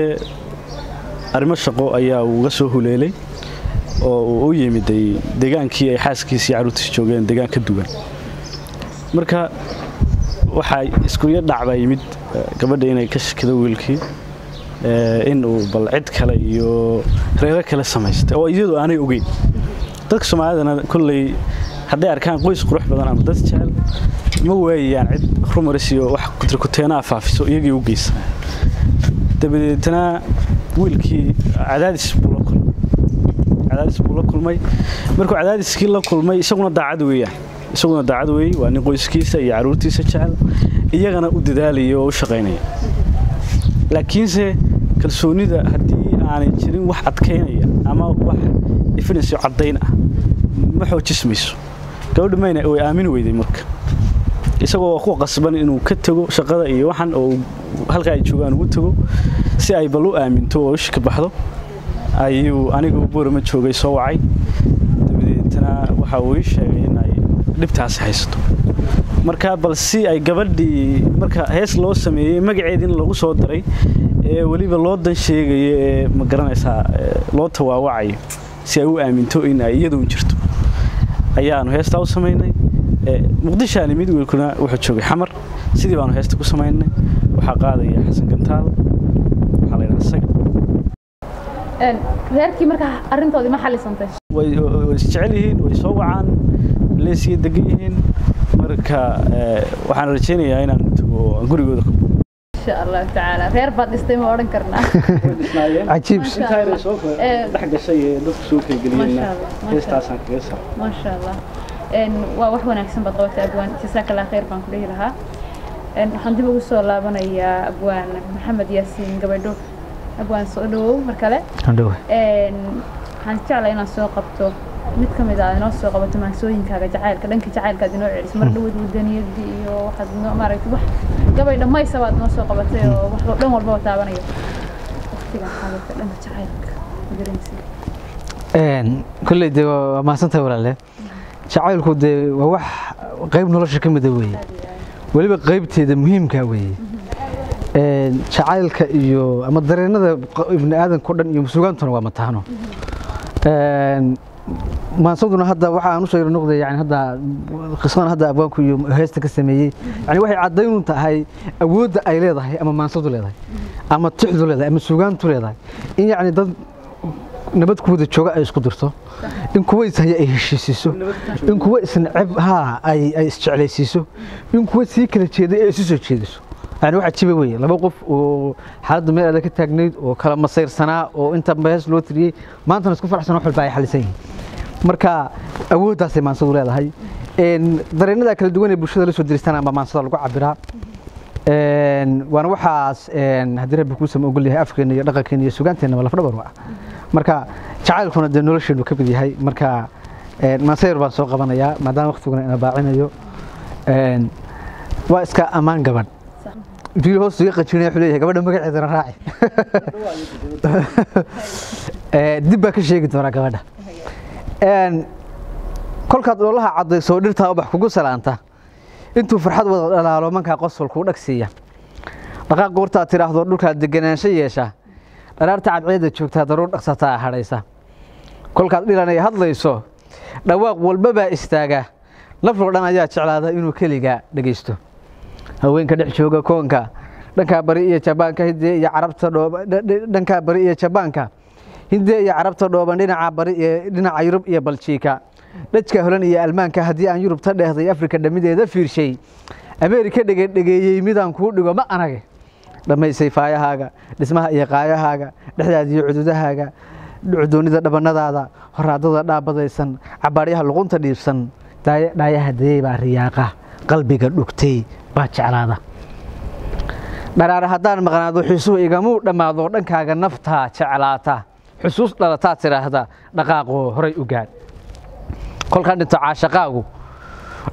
arrimo shaqo ayaa uga soo huleelay oo uu u yimiday degaankii ay xaaskiisii carruurtiis joogeen degaan ka duwan. Marka waxaa iskuya dhacbaa yimid eh, gabadha inay ka shakido wiilkii in uu bal cid kale iyo reero kale samaystay oo iyadu aanay ogeyn dadka soomaalidana kolley hadday arkaan qoys qurux badan ama dad jecel ma waayayaan cid rumaris iyo wax kutrikuteenaa faafiso iyagii u geysa dabadeetna wiilkii cadaadis buu la kulmay. Cadaadis buu la kulmay. Markuu cadaadiskii la kulmay isaguna daacad weeyaan. Isaguna daacad weeye waa nin qoyskiisa iyo carruurtiisa jecel iyagana u dadaalaya oo u shaqaynaya. Laakiinse kalsoonida haddii aanay jirin wax adkaynaya ama wax evidence oo caddayn ah ma xoojismayso gabadhu mayna way aamini weyday marka. Isagoo ku qasban inuu ka tago shaqada iyo waxan oo uu halka ay joogaan ugu tago si ay bal u aaminto oo ishi baxdo ayuu anigu boorama joogay soo wacay. Dabadeetna waxa uu ii sheegay in ay dhibtaasi haysato. Marka bal si ay gabadhii marka hees loo sameeyey magaceedii in lagu soo daray ee weliba loo dan sheegayo ee ma garanaysaa loo tawaawacayo si ay u aaminto in ay iyadu jirto. Ayaanu heestaa u samaynay. Ee muqdishaani mid wiilkuna wuxuu joogay xamar. Sidii baanu heesta ku samaynay. Waxaa qaadaya xasan gantaal. Reerkii markaa arrintoodii ma xalisantay way isjecel yihiin way soo wacaan leesiya degan yihiin. Marka ee, waxaan rajaynayaa inaan tago aan gurigooda. ku insha allahu tacaala reer baad dhistay ma odhan karnaa. Cajiib dhex gashay ee dadku soo kala Masha Allah, masha heestaasaan kaga saa maasha allah Een, waa wax wanaagsan baad qabatay abwaan. Jasaaka allah khayr baan ku dhihi lahaa. Waxaan dib ugu soo laabanayaa abwaan. Maxamed yaasiin gabadho. Abwaan soo dhawow mar kale waxaan jeclaa inaad soo qabto mid ka mid ah inoo soo qabato maansooyinkaaga jacaylka dhanka jacaylka aad inoo celiso mar dhawood wadaniyadii iyo waxaad inoo maaragtay wax gabay dhammaysa baad inoo soo qabatay oo wax dhan walbaba taabanayo waqtigan xaaladka dhanka jacaylka Een, kolley dee waa mahadsantahay walaale. Jacaylku dee waa wax qayb nolosha ka mida weeye. Weliba qaybteeda muhiimkaa weeye. Een, jacaylka iyo ama dareenada ibni aadanka o dhan iyo sugaantuna waa mataano Een, maansaduna hadda waxa aan u soo yaro noqday yani hadda qisadan hadda abwaanku iyo heesta ka sameeyey yani waxay caddayn u tahay awoodda ay leedahay ama maansadu leedahay ama tixdu leedahay ama sugaantu leedahay in yacni dad nabad ku wada jooga ay isku dirto in kuwa ishaya ay heshiisiiso in kuwa isnaceb haa ay ay isjeclaysiiso in kuwa sii kala jeeday ay isu soo jeediso. Yani waxa jiba weeye laba qof oo xaaladdu meel adag ka taagnayd oo kala masayrsanaa oo inta bees loo tiriyey maantana isku faraxsan wax walba ay xalisan yihiin marka awooddaasay maansadu leedahay. Een, dareenada kala duwan ee bulshada la soo diristana ama maansada lagu cabiraa waana waxaas haddii rabbi kuusama ogol yahay afkeena iyo dhaqankeena iyo sugaanteennaba lafdhabar u ah marka jacaylkuna dee nolosheenu ka mid yahay. Marka een, maansayar baan soo qabanayaa maadaama waktiguna ina baacinayo. Waa iska ammaan gabadh biil hoos iga qajinaya wuxuu leeyahay gabadha magaceedana raaci. Dib baa ka sheegi doonaa gabadha kolkaad dhoolaha caddayso oo dhirtaa ubax kugu salaanta. Intuu farxad wada dhalaalo mankaa qosol kuu dhagsiiya dhaqaaq goortaad tidhaahdo dhulkaad deganaansho yeesha. Dharaarta cadceedda joogtaa daruur dhaqsataa hadhaysa. Kolkaad dhilanay hadlayso dhawaaq walbabaa istaaga. Nafloo dhan ayaa jeclaada inuu keliga dhegaysto. Haweenka dhex jooga koonka dhankaa bari iyo jabaanka hindiya iyo carabta dhankaa bari iyo jabaanka hindiya iyo carabta dhooban dhinaca bari iyo dhinaca yurub iyo baljiika dhajka holan iyo almaanka haddii aan yurub ta dheehday afrika dhamideeda fiirshay. Ameerika dhegedhegeeyey midaan kuu dhigo ma anage. Dhammaysay faayahaaga dhismaha iyo qaayahaaga dhexdaada iyo cududahaaga cudoonida dhabannadaada horaadada dhaabadaysan cabaaryaha luqunta dhiibsan. Dhaayaha dayey baa riyaaqa qalbiga dhugtay baa jeclaada. Dharaare haddaan maqnaado xiisuhu igamuu dhammaado dhankaaga naftaa jeclaata xusuus dhalataa tidhaahda dhaqaaqoo horay u gaadh. Kolkaan dhinto caashaqaagu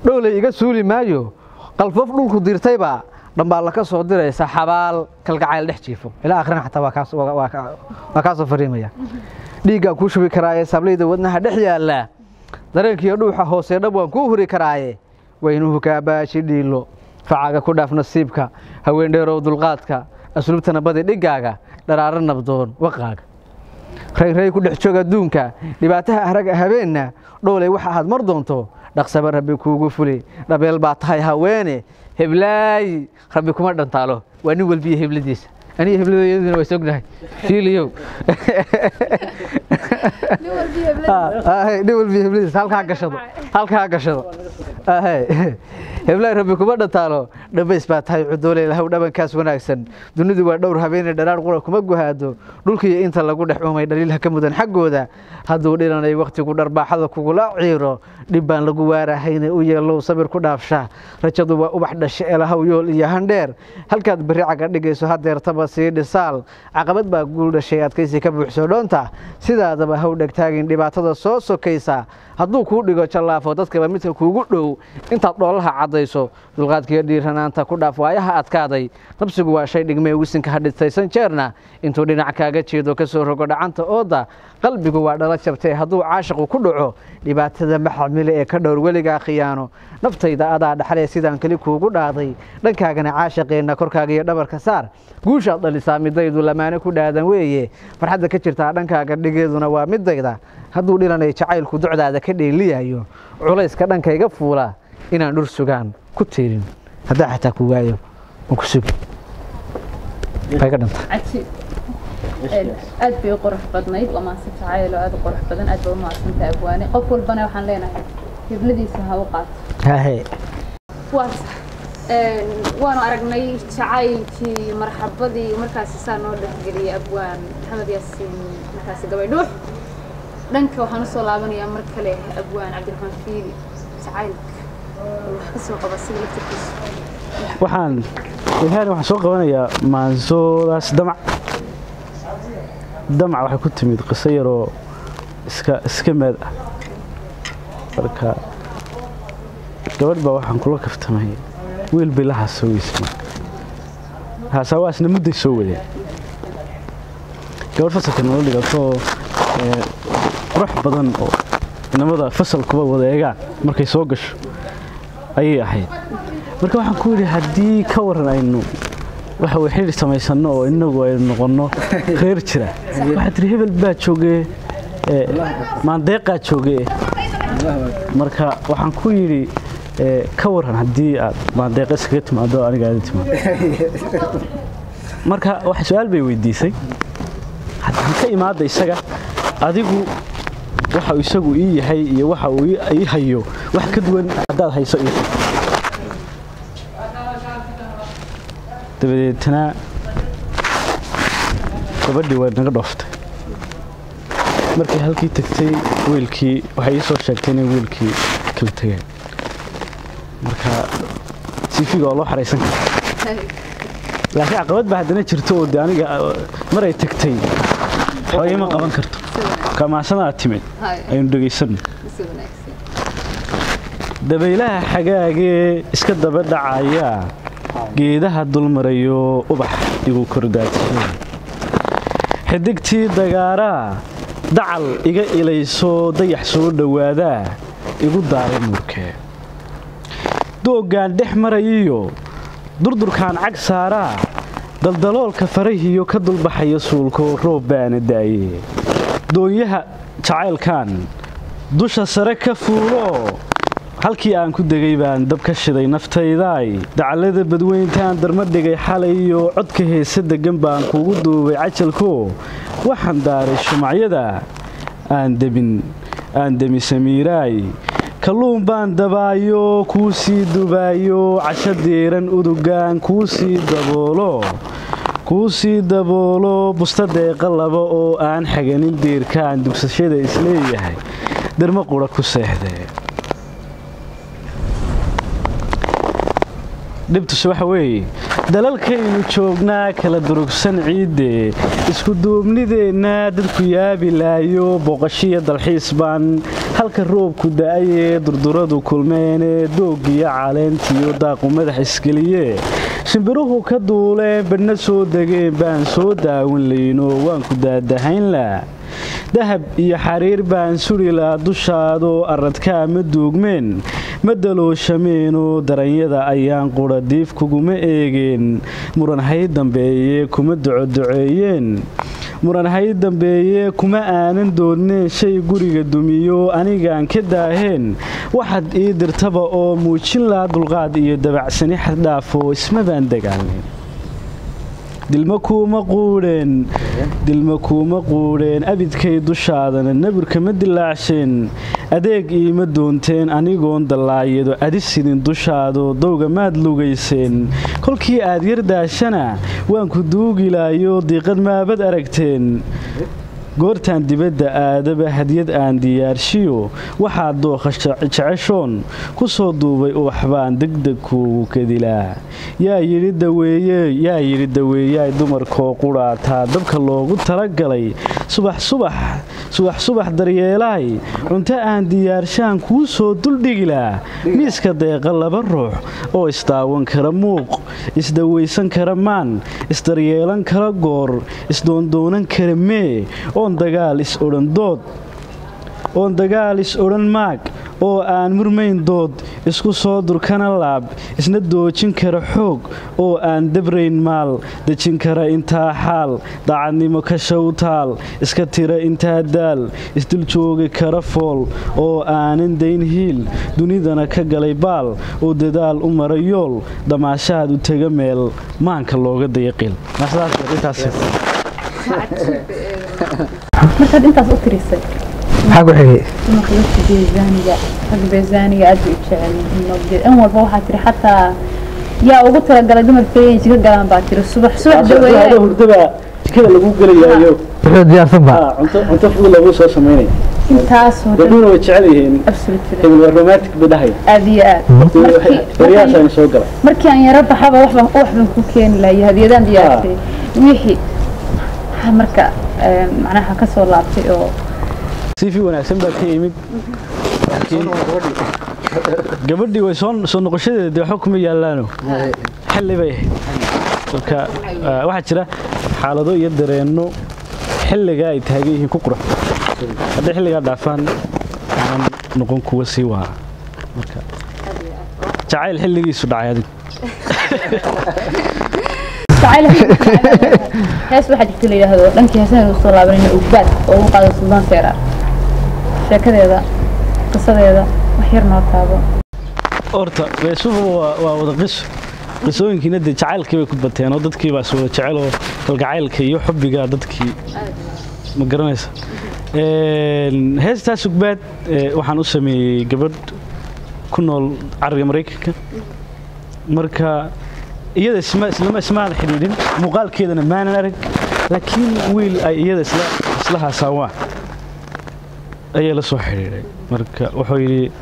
dhowlay iga suuli maayo qalfoof dhulku dirtaybaa dhambaalla ka soo diraysa xabaal kalgacayl dhex jiifo. Ilaa akhrina xataa waa kaa soo fariimaya. Dhiiggaa kuu shubi karaaye sablayda wadnaha dhex yaalla dareenkiiyo dhuuxa hoose dhab waan kuu huri karaaye waynuhu kaabaashi dhiilo facaaga ku dhaaf nasiibka haween dheerow dulqaadka asluubtana badi dhiggaaga dharaaro nabdoon waqaaga rayray ku dhex joog adduunka. Dhibaataha ahraga habeenna dhowlay waxa aad mar doonto dhaqsaba rabbi kuugu fuli. Dhabeel baa tahay haweene. Heblaayi rabbi kuma dhantaalo. Waa nin walbiyo hebladiisa aniga hebladayaduna waa sognahay fiiliyow nin walbiyo hebladiisa halkaa gashado halkaa gashado heblaay rabbi kuma dhantaalo dhambays baa tahay cudooley lahow dhabankaas wanaagsan dunidu waa dhowr habeene dharaar qura kuma guhaado dhulkiiyo inta lagu dhex umay dhaliilha ka mudan xaggooda hadduu dhilanay wakhtigu dharbaaxada kugula ciiro dhib baan lagu waarahayne u yeelow sabir ku dhaafsha rajadu waa ubax dhashe elahow yool iyo handheer halkaad berri caga dhigayso hadeertaba sii dhisaal caqabad baa guul dhashay adkaysi ka buuxso dhoonta sidaadaba haw dhegtaagin dhibaatada soo sokaysa hadduu kuu dhigo jallaafo dadkaba midka kuugu dhow intaad dhoolaha caddayso dulqaadkiiyo dhiiranaanta ku dhaaf waayaha adkaaday nabsigu waa shay dhigmee wisinka hadhitaysan jeerna intuu dhinac kaaga jeedo ka soo rogo dhacanta ooda qalbigu waa dhala jabtee hadduu caashiqu ku dhaco dhibaatada maxamile ee ka dhowr weligaa khiyaano naftayda adaa dhaxlee sidaan keli kuugu dhaaday dhankaagana caashaqeenna korkaaga iyo dhabarka saar guushaad dhalisaa midaydu lamaane ku dhaadan weeye farxadda ka jirtaa dhankaaga dhigeeduna waa midayda hadduu dhilanay jacaylku docdaada ka dheeliyayo culayska dhankayga fuula inaan dhur sugaan ku tiirin. Haddaa xataa ku waayo ma ku sugi. Way ka dhanta aad bay u qurux badnayd waa maansan jacayl oo aad u qurux badan aad bay u maadsantahay abwaane qof walbana waxaan leenahay hibladiisa ha u qaato hahe waanu aragnay jacaylkii marxabadii markaasi saa noo dhexgeliyay abwaan maxamed yaasiin markaasi gabadhuux dhanka waxaan u soo laabanayaa mar kale abwaan cabdiraxmaan fiili jacaylka wax ka soo qaba sida laftirkiisa waxaan ilhaan waxaan soo qabanayaa maansoodaas damac. Damac waxay ku timid qiso yaroo iska iska meed ah. Marka gabadh baa waxaan kula kaftamay wiil bay la haasaweysa marka haasawaasna mudday soo wadeen. Gabadh fasalka nala dhigatoo ee, qurux badan oo inamada fasalkuba wada eegaan markay soo gasho ayay ahayd. Marka waxaan ku yidhi haddii ka waran aynu waxa way xidhi samaysanno oo inagu aynu noqonno reer jira. Waxaa tiri hebel baa joogee ee, maandeeqaa joogee marka waxaan ku yidhi ka waran haddii aad maandeeqa iskaga timaado aniga aada timaado marka waxa su'aal bay weydiisay. Haddaan ka imaada isaga adigu waxa uu isagu ii yahay iyo waxa uu ii- hayo wax ka duwan haddaad hayso ii dabadeetna gabadhii way naga dhooftay. Markay halkii tagtay wiilkii waxay ii soo sheegtay inay wiilkii kala tageen. Marka sifiga oo loo xaraysan kara laakiin caqabad baa haddana jirto oo de aniga uh, mar ay tagtay waxba ima qaban karto kamaasanaad timid. Aynu dhegaysanno dabaylaha xagaagee iska daba dhacaya geedaha dulmarayo ubax igu kordaadsan xidigtii dagaaraa dacal iga ilayso dayax soo dhowaadaa igu daaray muurkee dooggaan dhex marayiyo durdurkaan cag saaraa daldaloolka farahiyo ka dulbaxaya suulko roob baana daaye doonyaha jacaylkan dusha sare ka fuulo. Halkii aan ku degay baan dab ka shiday naftaydaay. Dacallada badweyntaan darma dhigay xalay iyo codka heese degan baan kugu duubay cajalko waxaan daaray shumacyada aan debin aan demi samiiraay. Kalluun baan dabaayo kuu sii dubaayo. Casho diiran udugaan kuu sii daboolo kuu sii daboolo busta deeqa laba oo aan xaganin diirkaan dugsashada is leeyahay darma qura ku seexdee dhibtuse waxa weeye dalalkaynu joognaa kala durugsan ciidde. Isku duubnideenna dadku yaabi laayo booqashiya dalxiis baan. Halka roobku da'ayee durduradu kulmeene dooggiyo caleentiyo daaqu madax isgeliye shimbiruhu ka duuleen badhna soo degeen baan soo daawan layno waan ku daadahaynla dahab iyo xariir baan suri laa dushaadoo aradkaa ma duugmeen. Ma dalooshameenoo daranyada ayaan qura diif kuguma eegeen. Muran hay dambeeye kuma ducoduceeyeen muran hay dambeeye kuma aanan doodneen shay guriga dumiyo anigaan ka daaheen waxaad ii dirtaba oo muujin laa dulqaad iyo dabacsani xaddhaafo ismabaan dagaalnin dilma kuuma quudheen dilma kuuma quudheen abidkay dushaadana nabirkama dilaacsheen adeeg iima doonteen anigoon dallaayado adisidin dushaado dowga maad lugayseen. Kolkii aad yardaashana waan ku duugilaayo diiqad maabad aragteen goortaan dibadda aadaba hadyad aan diyaarshiyo waxaad dooqa jeceshoon ku soo duubay ubax baan degdeg kuugu kadilaa yaa yidhi daweeyaay dumarkoo qudhaataa dabka loogu talagalay. Subax subax subax subax daryeelaay cunto aan diyaarshaan kuu soo duldhigilaa miiska deeqa laba ruux oo isdaawan kara muuq isdawaysan kara maan isdaryeelan kara goor isdoondoonan kara mee oon dagaal is odhan dood oon dagaal is odhan maag oo aan murmayn dood isku soo durkana laab isna doojin kara xoog oo aan dabrayn maal dejin kara intaa xaal daacadnimo ka shawtaal iska tira intaa daal isdul joogi kara fool oo aanan dayn hiil dunidana ka galay baal oo dadaal u mara yool damaashaad u tega meel maanka looga dayaqil markaad intaas u tirisay? Maxaa ku xigay dumarka dadka beezaaniga rag beezaaniga aad bay u jecel yihiin in walba waxaa tiri xataa yaa ugu talagalay dumarka inay jika galaan baa tiri. Subax subax daweeye hurdaba jikada lagu gelayaayo wuxuu diyaarsan ba cunto fudud lagu soo samaynaya intaasoo dhan. Gabdhuhuna way jecel yihiin. Absolutely hebel waa romantic bay dhahay. Aad iyo aad. Markii- waryahaasaan soo gala markii aan yaro baxaba wax baan wax baan ku keeni lahay hadiyadaan diyaartay. Wixii ha marka een, macnaha ka soo laabtay oo si fi wanaagsan baa ka laakiin gabadhii way soo noqoshadeeda dee waxba kuma yaalaano xilli bay. Marka ah, waxaa jira xaalado iyo dareenno xilliga ay taagan yihiin ku qurux. Hadday xilligaa dhaafaan aan noqon kuwa sii waara. Marka jacayl xilligiisu dhacay adigu hees waxaa jirta la yidhaahdo dhankii heesaheeda u soo laabanayna ugbaad oo ugu qaado suldaan seeraar sheekadeeda qisadeeda wax yar noo taabo horta beesuhu waa wada qiso qisooyinkiina dee jacaylkii bay ku bateen oo dadkii baa soo jecel oo kalgacaylka iyo xubbiga dadkii. Ma garanaysa. Heestaas ugbaad ee, waxaan u sameeyey gabadh ku nool cariga maraykanka marka iyada islama ismaana xidhiidhin muuqaalkeedana maanan arag laakiin wiil ay iyada isla haasaawaan ayaa la soo xidhiidhay. Marka wuxuu yidhi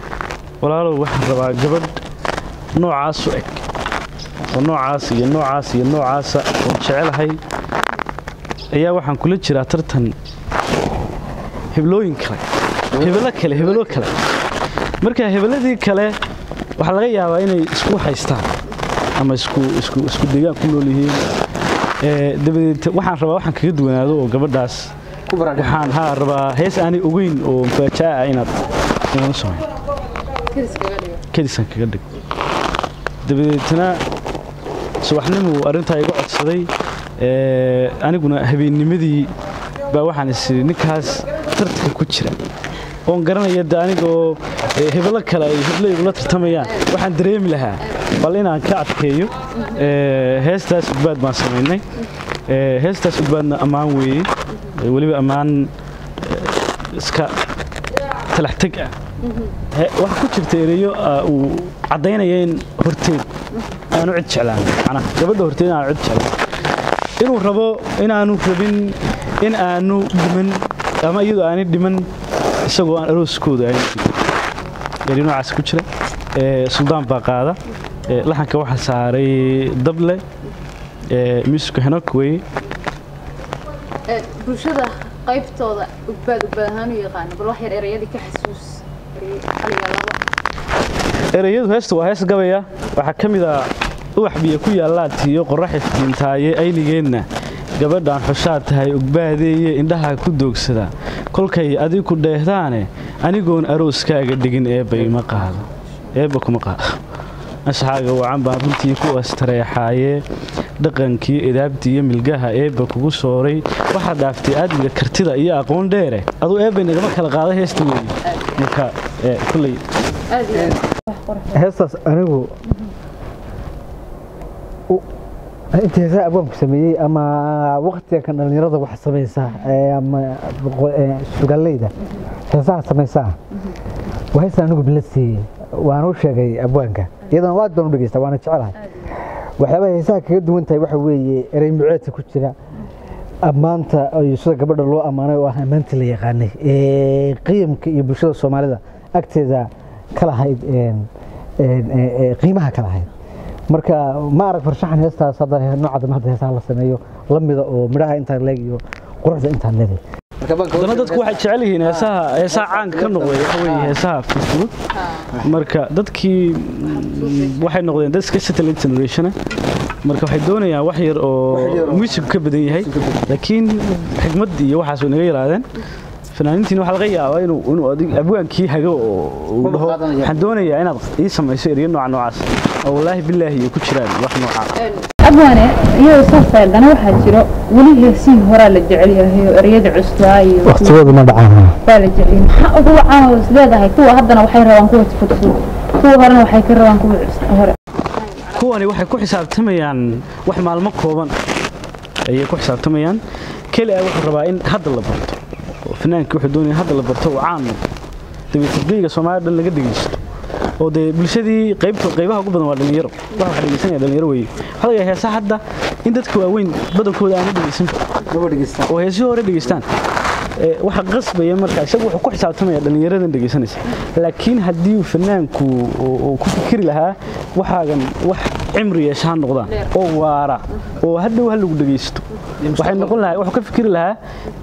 walaalow waxaan rabaa gabadh noocaas u eg. Oo noocaas iyo noocaas iyo noocaasa oo jecelahay. Ayaa waxaan kula jiraa tartan heblooyin kale hebelo kale hebelo kale. Marka hebeladii kale waxaa laga yaabaa inay isku haystaan ama isku isku isku deegaan ku nool yihiin. Ee dabadeed waxaan rabaa waxaan kaga duwanaado oo gabadhaas. Waxaan haa rabaa hees aanay ogeyn oo mufaaja'a ah inaad inala sameyn kadisaan kaga dhig. Dabadeetna subaxnimuu arrintaa iga codsaday. Ee, aniguna habeennimadii baa waxaan is idhi ninkaas tartanka ku jira. Oon garanaya de anigoo ee, hebelo kale ay heblo igula tartamayaan. Waxaan dareemi lahaa bal inaan ka adkeeyo ee, heestaas ugbaad baan samaynay ee, heestaas ugbaadna ammaan weeye. Ee, weliba ammaan iska talax teg ah. Waxaa ku jirta ereyo ah, uu caddaynaya in horteed aanu cid jeclaan. Gabadha horteed aanu cid jeclaan. Inuu rabo inaanu rabin in aanu dhiman ama iyadoo aanay dhiman isagoo aan arooskooda eri noocaas ku jira. Suldaan baa qaada laxanka waxaa saaray dable ee, musica henok weye bulshada qaybtooda ugbaad ugbaad ahaan u yaqaano bal wax yar erayadii ka xasuus. Ereyadu heesta waa hees gabaya waxaa ka mid ah ubax biyo ku yaalaatiyo qorrax iftiintaaye aynigeenna gabadhaan xushaad tahay ugbaadeeye indhaha ku doogsada. Kolkay adig ku dheehdaane anigoon arooskaaga dhigin eebba kuma qaado anshaxaaga wacan baan runtii ku astareexaaye dhaqankii edaabtii iyo milgaha eebba kugu sooray. Waxaa dhaaftay aadmiga kartida iyo aqoon dheere. Aduu eebbay nagama kala qaada heesta weeye marka aad heestaas anigu intii heesaha abwaanku sameeyey ama waktiga dhallinyarada wax samaysa ee ama sugalleyda heesaha samaysaa. Waa heestan anigu bilad siiyey waan u sheegay abwaanka. Iyadana waa doon u dhegeysta waana jecelahay waxyaabaha heesaha kaga duwan tahay waxa weeye erey muceedka ku jira. Ammaanta sida gabadha loo ammaanay oo ah ammaantii la yaqaanay ee qiyamka iyo bulshada soomaalida. Agteeda ka lahayd qiimaha ka lahayd. Marka ma arag farshaxan heestaas hadda nooca hadda heesaha la sameeyo la mida oo midhaha intaan leeg iyo quruxda intaan leegay haddana dadku waxay jecel yihiin heesaha heesaha caanka ka noqday waxa weeye heesaha fudfudud marka dadkii mm, waxay noqdeen dad iska satellite generation ah. marka waxay doonayaan wax yar oo music ka badan yahay. laakiin xigmad iyo waxaas way naga yaraadeen. Fanaaniintiina waxaa laga yaabaa inuu abwaankii hago oo uu dhaho. waxaan doonayaa inaad ii samayso eryo nooca noocaas oo wallaahi bilaahi ay ku jiraan wax noocaa abwaane iyadoo saas haddana waxaa jiro weli heesihii horaa la jecel yahay oo ereyada cusbaa iyo waqtigooda ma dhacaan. Baa la jecel yahay. Maxaa ugu wacaan oo is leedahay kuwa haddana waxay rabaan kuwa fudfud kuwa horena waxay ka rabaan kuwa hore. Kuwani waxay ku xisaabtamayaan wax maalmo kooban. Ayay ku xisaabtamayaan. Keli ah wuxuu rabaa in hadda la barto. Oo fanaankii wuxuu doonaya hadda la barto oo caan. Noqdo dabeetadgeyga soomaalida dhan laga dhegeysto oo dee bulshadii qaybaha ugu badan waa dhalinyaro. Waxa wax dhegeysanaya dhalinyaro weeye waxaa laga heesaha hadda in dadka waaweyn badankooda aanu dhegeysan oo heesihii hore dhegeystaan. Ee, waxa qasbaya marka isagu wuxuu ku xisaabtamaya dhalinyaradan dhegeysanaysa laakiin haddii uu fanaanku uu- ku fikiri lahaa waxaagan wax cimri yeesha ha noqdaan. Oo waara. Oo hadhow ha lagu dhegeysto waxay noqon lahaa wuxuu ka fikiri lahaa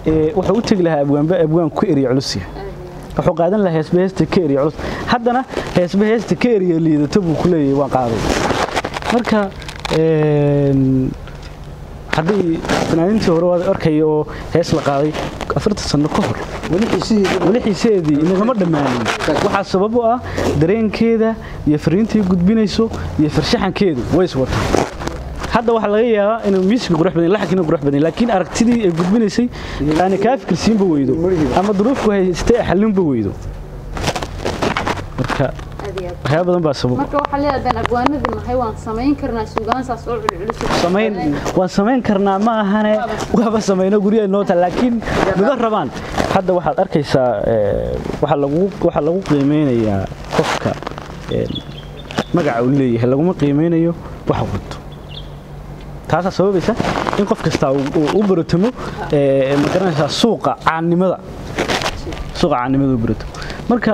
ee, wuxuu u tegi lahaa abwaanba abwaanku ka eriya culus yahay wuxuu qaadan lahaa heesba heesta ka eriya culus. Haddana heesba heesta ka eriya liidato buu ku leeyahay waan qaaday marka haddii fanaaniintii hore waad arkaya oo hees la qaaday afartan sano ka hor weli xiiseedii inagama dhammaanin waxaa sabab u ah dareenkeeda iyo fariintii gudbinayso iyo farshaxankeedu way is wataan hadda waxaa laga yaabaa inuu miiska qurux badan laxankiina qurux badan laakiin aragtidii ay gudbinaysay aana kaa fikirsiinba weydo ama duruufku haystay xalinba weydo. Marka waxyaaba badan baa sabab. Marka waxaa leedahay abwaanadii nahay waan samayn karnaa suugaan saas oo culculus samayn waan samayn karnaa ma ahane waaba samayno guryaha noota laakiin miga rabaan. Hadda waxaad arkaysaa ee, waxaa lagu waxaa lagu qiimeynayaa qofka ee, magaca uu leeyahay laguma qiimeynayo waxa wato taasaa sababaysa in qof kasta uu uu u baratamo ee, ma garanaysaa suuqa caannimada. Suuqa caannimada u barato. Marka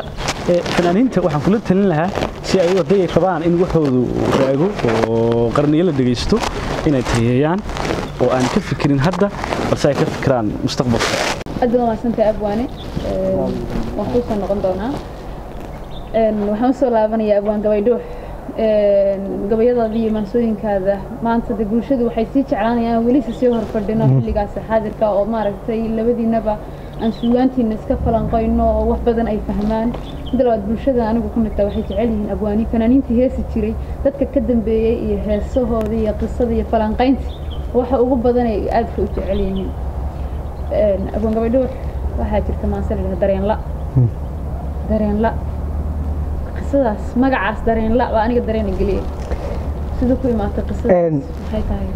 fanaaniinta waxaan kula talin lahaa si ay hadday ay rabaan in waxoodu raago oo qarniyo la dhegaysto inay tayeeyaan oo aan ka fikirin hadda balse ay ka fikiraan mustaqbalka. Aad baa mahadsantahay abwaane. Waan kuu soo noqon doonaa. Waxaan u soo laabanayaa abwaan gabaydhuux gabayadaada iyo maansooyinkaada maanta de bulshadu waxay sii jeclaanayaan welise sii horfadhino xilligaasi xaadirka oo maaragtay labadiinaba aan suugaantiina iska falanqayno oo wax badan ay fahmaan. Midda labaad bulshada anigu ka mid tahay waxay jecel yihiin abwaani fanaaniintii heesi jiray dadka ka dambeeyey iyo heesahooda iyo qisada iyo falanqaynta. Waxa ugu badan ay aadka u jecel yihiin. Een, abwaan gabadhuux waxaa jirta maanse la yidhaha dareenla dareenla qisadaas magacaas dareenla baa aniga dareena geliyay. Sida ku imaatay qisadaas maxay tahay.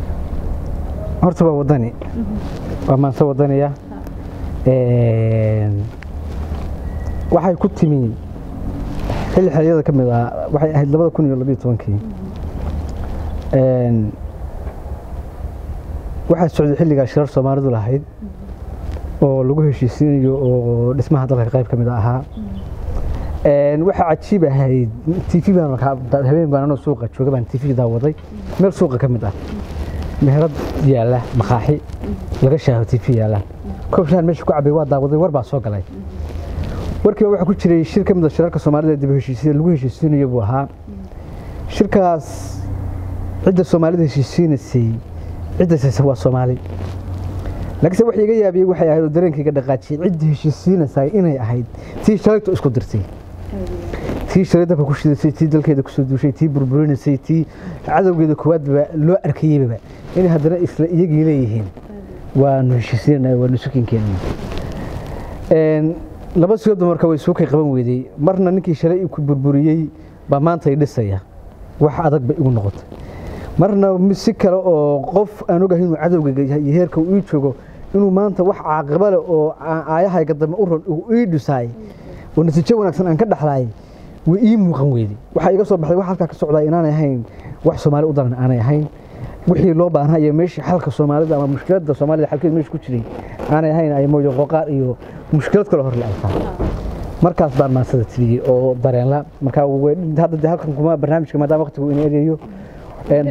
horta waa wadani waa maanse wadaniya Een, waxay ku timi xilli xilliyada ka mid ah waxay ahayd labada kun iyo labiyo tobankii. Waxaa socday xilligaa shirar soomaalidu lahayd oo lagu heshiisiinayo oo dhismaha dalka qayb ka mid ahaa. Een, waxaa cajiib ahayd tv habeen baan anoo suuqa jooga baan tv daawaday meel suuqa ka mid ah. Meherad yaalla maqaaxi laga shaaho tv yaalla. Koob shahan meesha ku cabay waa daawaday war baa soo galay. Warkiiba waxaa ku jiray shir ka mid a shirarka soomaalida dib heshiisiin lagu heshiisiinayo buu ahaa. Shirkaas cidda soomaalida heshiisiinaysay cidda siisa waa soomaali. Laakiinse wax iga yaabiyey waxay ahayd oo dareenkayga dhaqaajiyey cidda heshiisiinaysay inay ahayd tii shalayto isku dirtay tii shalay dalka ku shidasay tii dalkeeda ku soo duushay tii burburinaysay tii cadowgeeda koowaadba loo arkayeybaba inay haddana isla iyagii leeyihiin. Waanu heshiisiinana waanu sukinkeena laba sigoodba marka way suukay qaban weydey. Marna ninkii shalay ku burburiyey baa maanta dhisaya. Wax adag bay igu noqotay. Marna si kale oo qof aan ogahay inuu cadowga iyo heerka uu ii joogo inuu maanta wax caaqaba leh oo aa- aayahayga dambe u ron ii dhisaay oo natiijo wanaagsan aan ka dhexlaay way ii muuqan weyday waxaa iga soo baxday wax halkaa ka socdaa inaanay ahayn wax soomaali u daran aanay ahayn. Wixii loo baahnaa iyo meeshii xalka soomaalida ama mushkiladda soomaalida xalkeeda meesha ku jiray aanay ahayn ay mooyo qoqaar iyo mushkilad kale hor la-ay tahay markaas baan maansada tiriyey oo dareenla markaa hadda halkan kuma barnaamijka maadaama waqtigu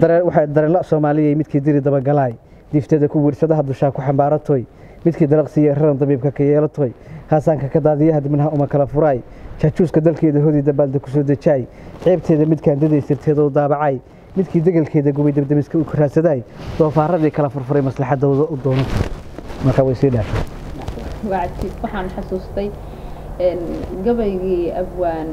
dareen- waxay dareenla soomaaliya midkii diri dabagalaay difteeda ku wirsadaha dushaa ku xambaaratoy midkii dalaqsiiya raran dabiibka ka yeelatoy haasaanka ka daadiyaha dibnaha uma kala furaay jaajuuska dalkeeda hodii dabaalda ku soo dejaay ceebteeda midkaan dadaysirteeda u daabacay. Midkii degelkeeda gubay dabdamiska u karaasadaay doofaaradii kala furfuray maslaxadooda u doono. Marka way sii dhaafay waxaan xasuustay gabaygii abwaan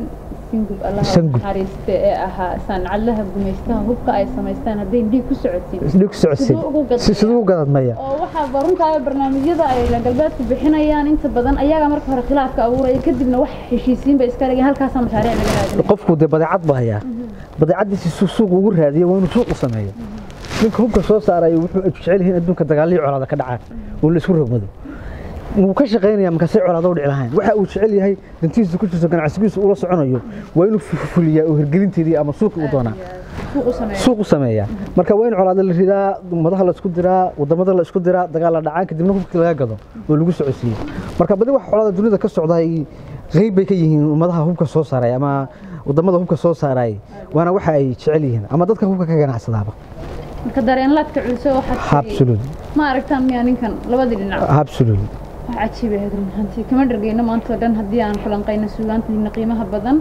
singub allaha Sangub. naxariiste ee ahaa saancadlaha gumaystaha hubka ay samaystaan hadday dhiig ku socotiin isdhig socodsiin Siduu ugu gadmaya? si siduu u gadadmaya. Oo waxaa baruntaaya barnaamijyada ay reer galbeedku bixinayaan inta badan ayaga marka hore khilaafka abuuraya kadibna wax heshiisiin bay iska dhigeen halkaasaa mashaariic laga raadinaya. Qofku dee badeecad buu hayaa. Badeecadiisi su suuq ugu raadiyo waa inuu suuq u sameeyo. Ninka hubka soo saarayo wuxuu jecel yihiin adduunka dagaalihii colaada ka dhacaan oo la isku rogmado wuu ka shaqaynaya markaasay colaado u dhici lahayn. Waxa uu jecel yahay dantiisa ku jirto ganacsigiisa ula soconayo waa inuu fu- fuliyaa oo hirgelinteedii ama suuqi u doonaa. Suuq u sameeya marka waa in colaado la ridaa ummadaha la isku diraa waddamada la isku diraa dagaal la dhacaan kadibna hubkii laga gado oo lagu socodsiiyo marka badi wax colaada dunida ka socda ay qeyb bay ka yihiin ummadaha hubka soo saaray ama waddamada hubka soo saaray waana waxa ay jecel yihiin ama dadka hubka ka ganacsadaaba. Marka dareenlaadka culiso waxaad absolutely. ma aragtaan miyaa ninkan labadii dhinac? Absolutely wax cajiib ahayd run ahaantii kama dhargeyno maanta oo dhan haddii aan falanqayno suugaantiina qiimaha badan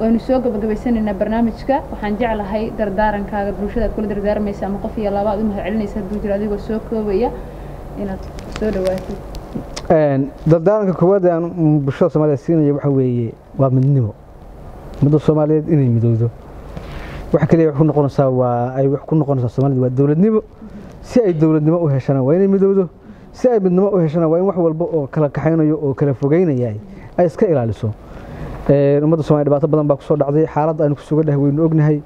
waynu soo gabagabaysanaynaa barnaamijka. Waxaan jeclahay dardaarankaaga bulshada aad kula dardaarmaysa ama qof iyo laba aad u mahadcelinaysa hadduu jiro adigoo soo koobaya inaad soo dhawaatid dardaaranka koowaad aan bulshada soomaaliyeed siinaya waxa weeye waa midnimo. Ummadda soomaaliyeed inay midowdo. Waxa kaliya wax ku noqonaysaa waa ay wax ku noqonaysaa soomaalida waa dowladnimo. Si ay dowladnimo u heshana waa inay midowdo si ay midnimo u heshana waa in wax walba oo kala kaxaynayo oo kala fogeynaya ay iska ilaaliso. Ummadda soomaaliya dhibaato badan baa ku soo dhacday. Xaaladda aynu ku sugannahay waynu ognahay.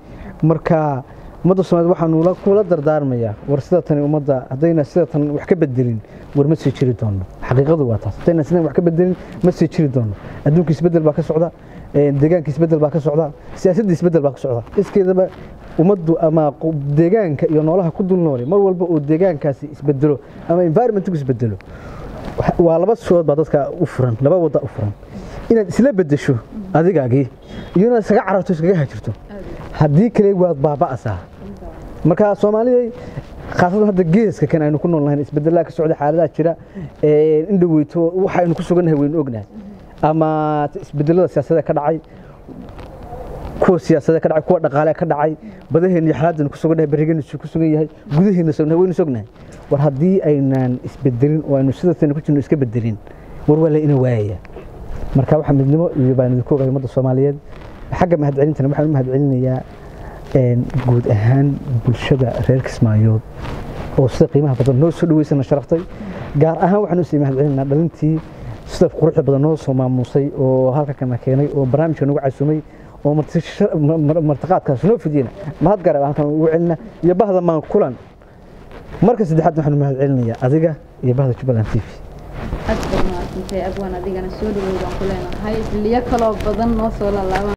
Marka ummadda soomaaliya waxaanu la- kula dardaarmayaa war sida ummadda haddayna sida wax ka bedelin war ma sii jiri doono. Xaqiiqadu waa taas. Haddayna sidan wax ka bedelin ma sii jiri doono. Adduunka isbeddel baa ka socda deegaanka isbeddel baa ka socda siyaasadda isbeddel baa ka socda. Iskeedaba ummaddu ama deegaanka iyo noolaha ku dul noole mar walba oo deegaankaasi isbedelo ama environmentku isbedelo waa laba surood baa dadka u furan laba wadda u furan. Inaad isla bedesho adigaagii iyo inaad iskaga cararto iskaga hajirto haddii kale waad baaba'asaa. Marka soomaaliya khaasatan hadda geeska kan aynu ku nool nahay isbedelaa ka socda xaaladaha jira in dhaweyto waxa aynu ku sugannahay waynu ognahay. Ama isbedelada siyaasadda ka dhacay kuwa siyaasadda ka dhacay kuwa dhaqaale ka dhacay badaheena xaaladdan ku sugannahay barigeena ku sugan yahay gudaheena sugnahay waynu sugnahay. War haddii aynaan isbedelin oo aynu sidaasaynu ku jirno iska bedelin war waa la ina waayaya marka waxa midnimo iyo baan idinku ogay ummadda soomaaliyeed xagga mahadcelintana waxaan u mahadcelinayaa guud ahaan bulshada reer kismaayood oo sida qiimaha badan noo soo dhaweysana sharaftay gaar ahaan waxaan u sii mahadcelinaynaa dhalintii sida quruxda badan noo soo maamusay oo halka kana keenay oo barnaamijka nagu casumay oo martiqaadkaas noo fidiyena mahad gaar ah halkan ugu celina iyo bahda maan kulan. Marka saddexaad waxaan u mahadcelinayaa adiga iyo bahda jubbaland t v aad baad mahadsantahay abwaan adigana soo dhawow baan ku leenahay? Xilliyo kaloo badan noo soo laalaaban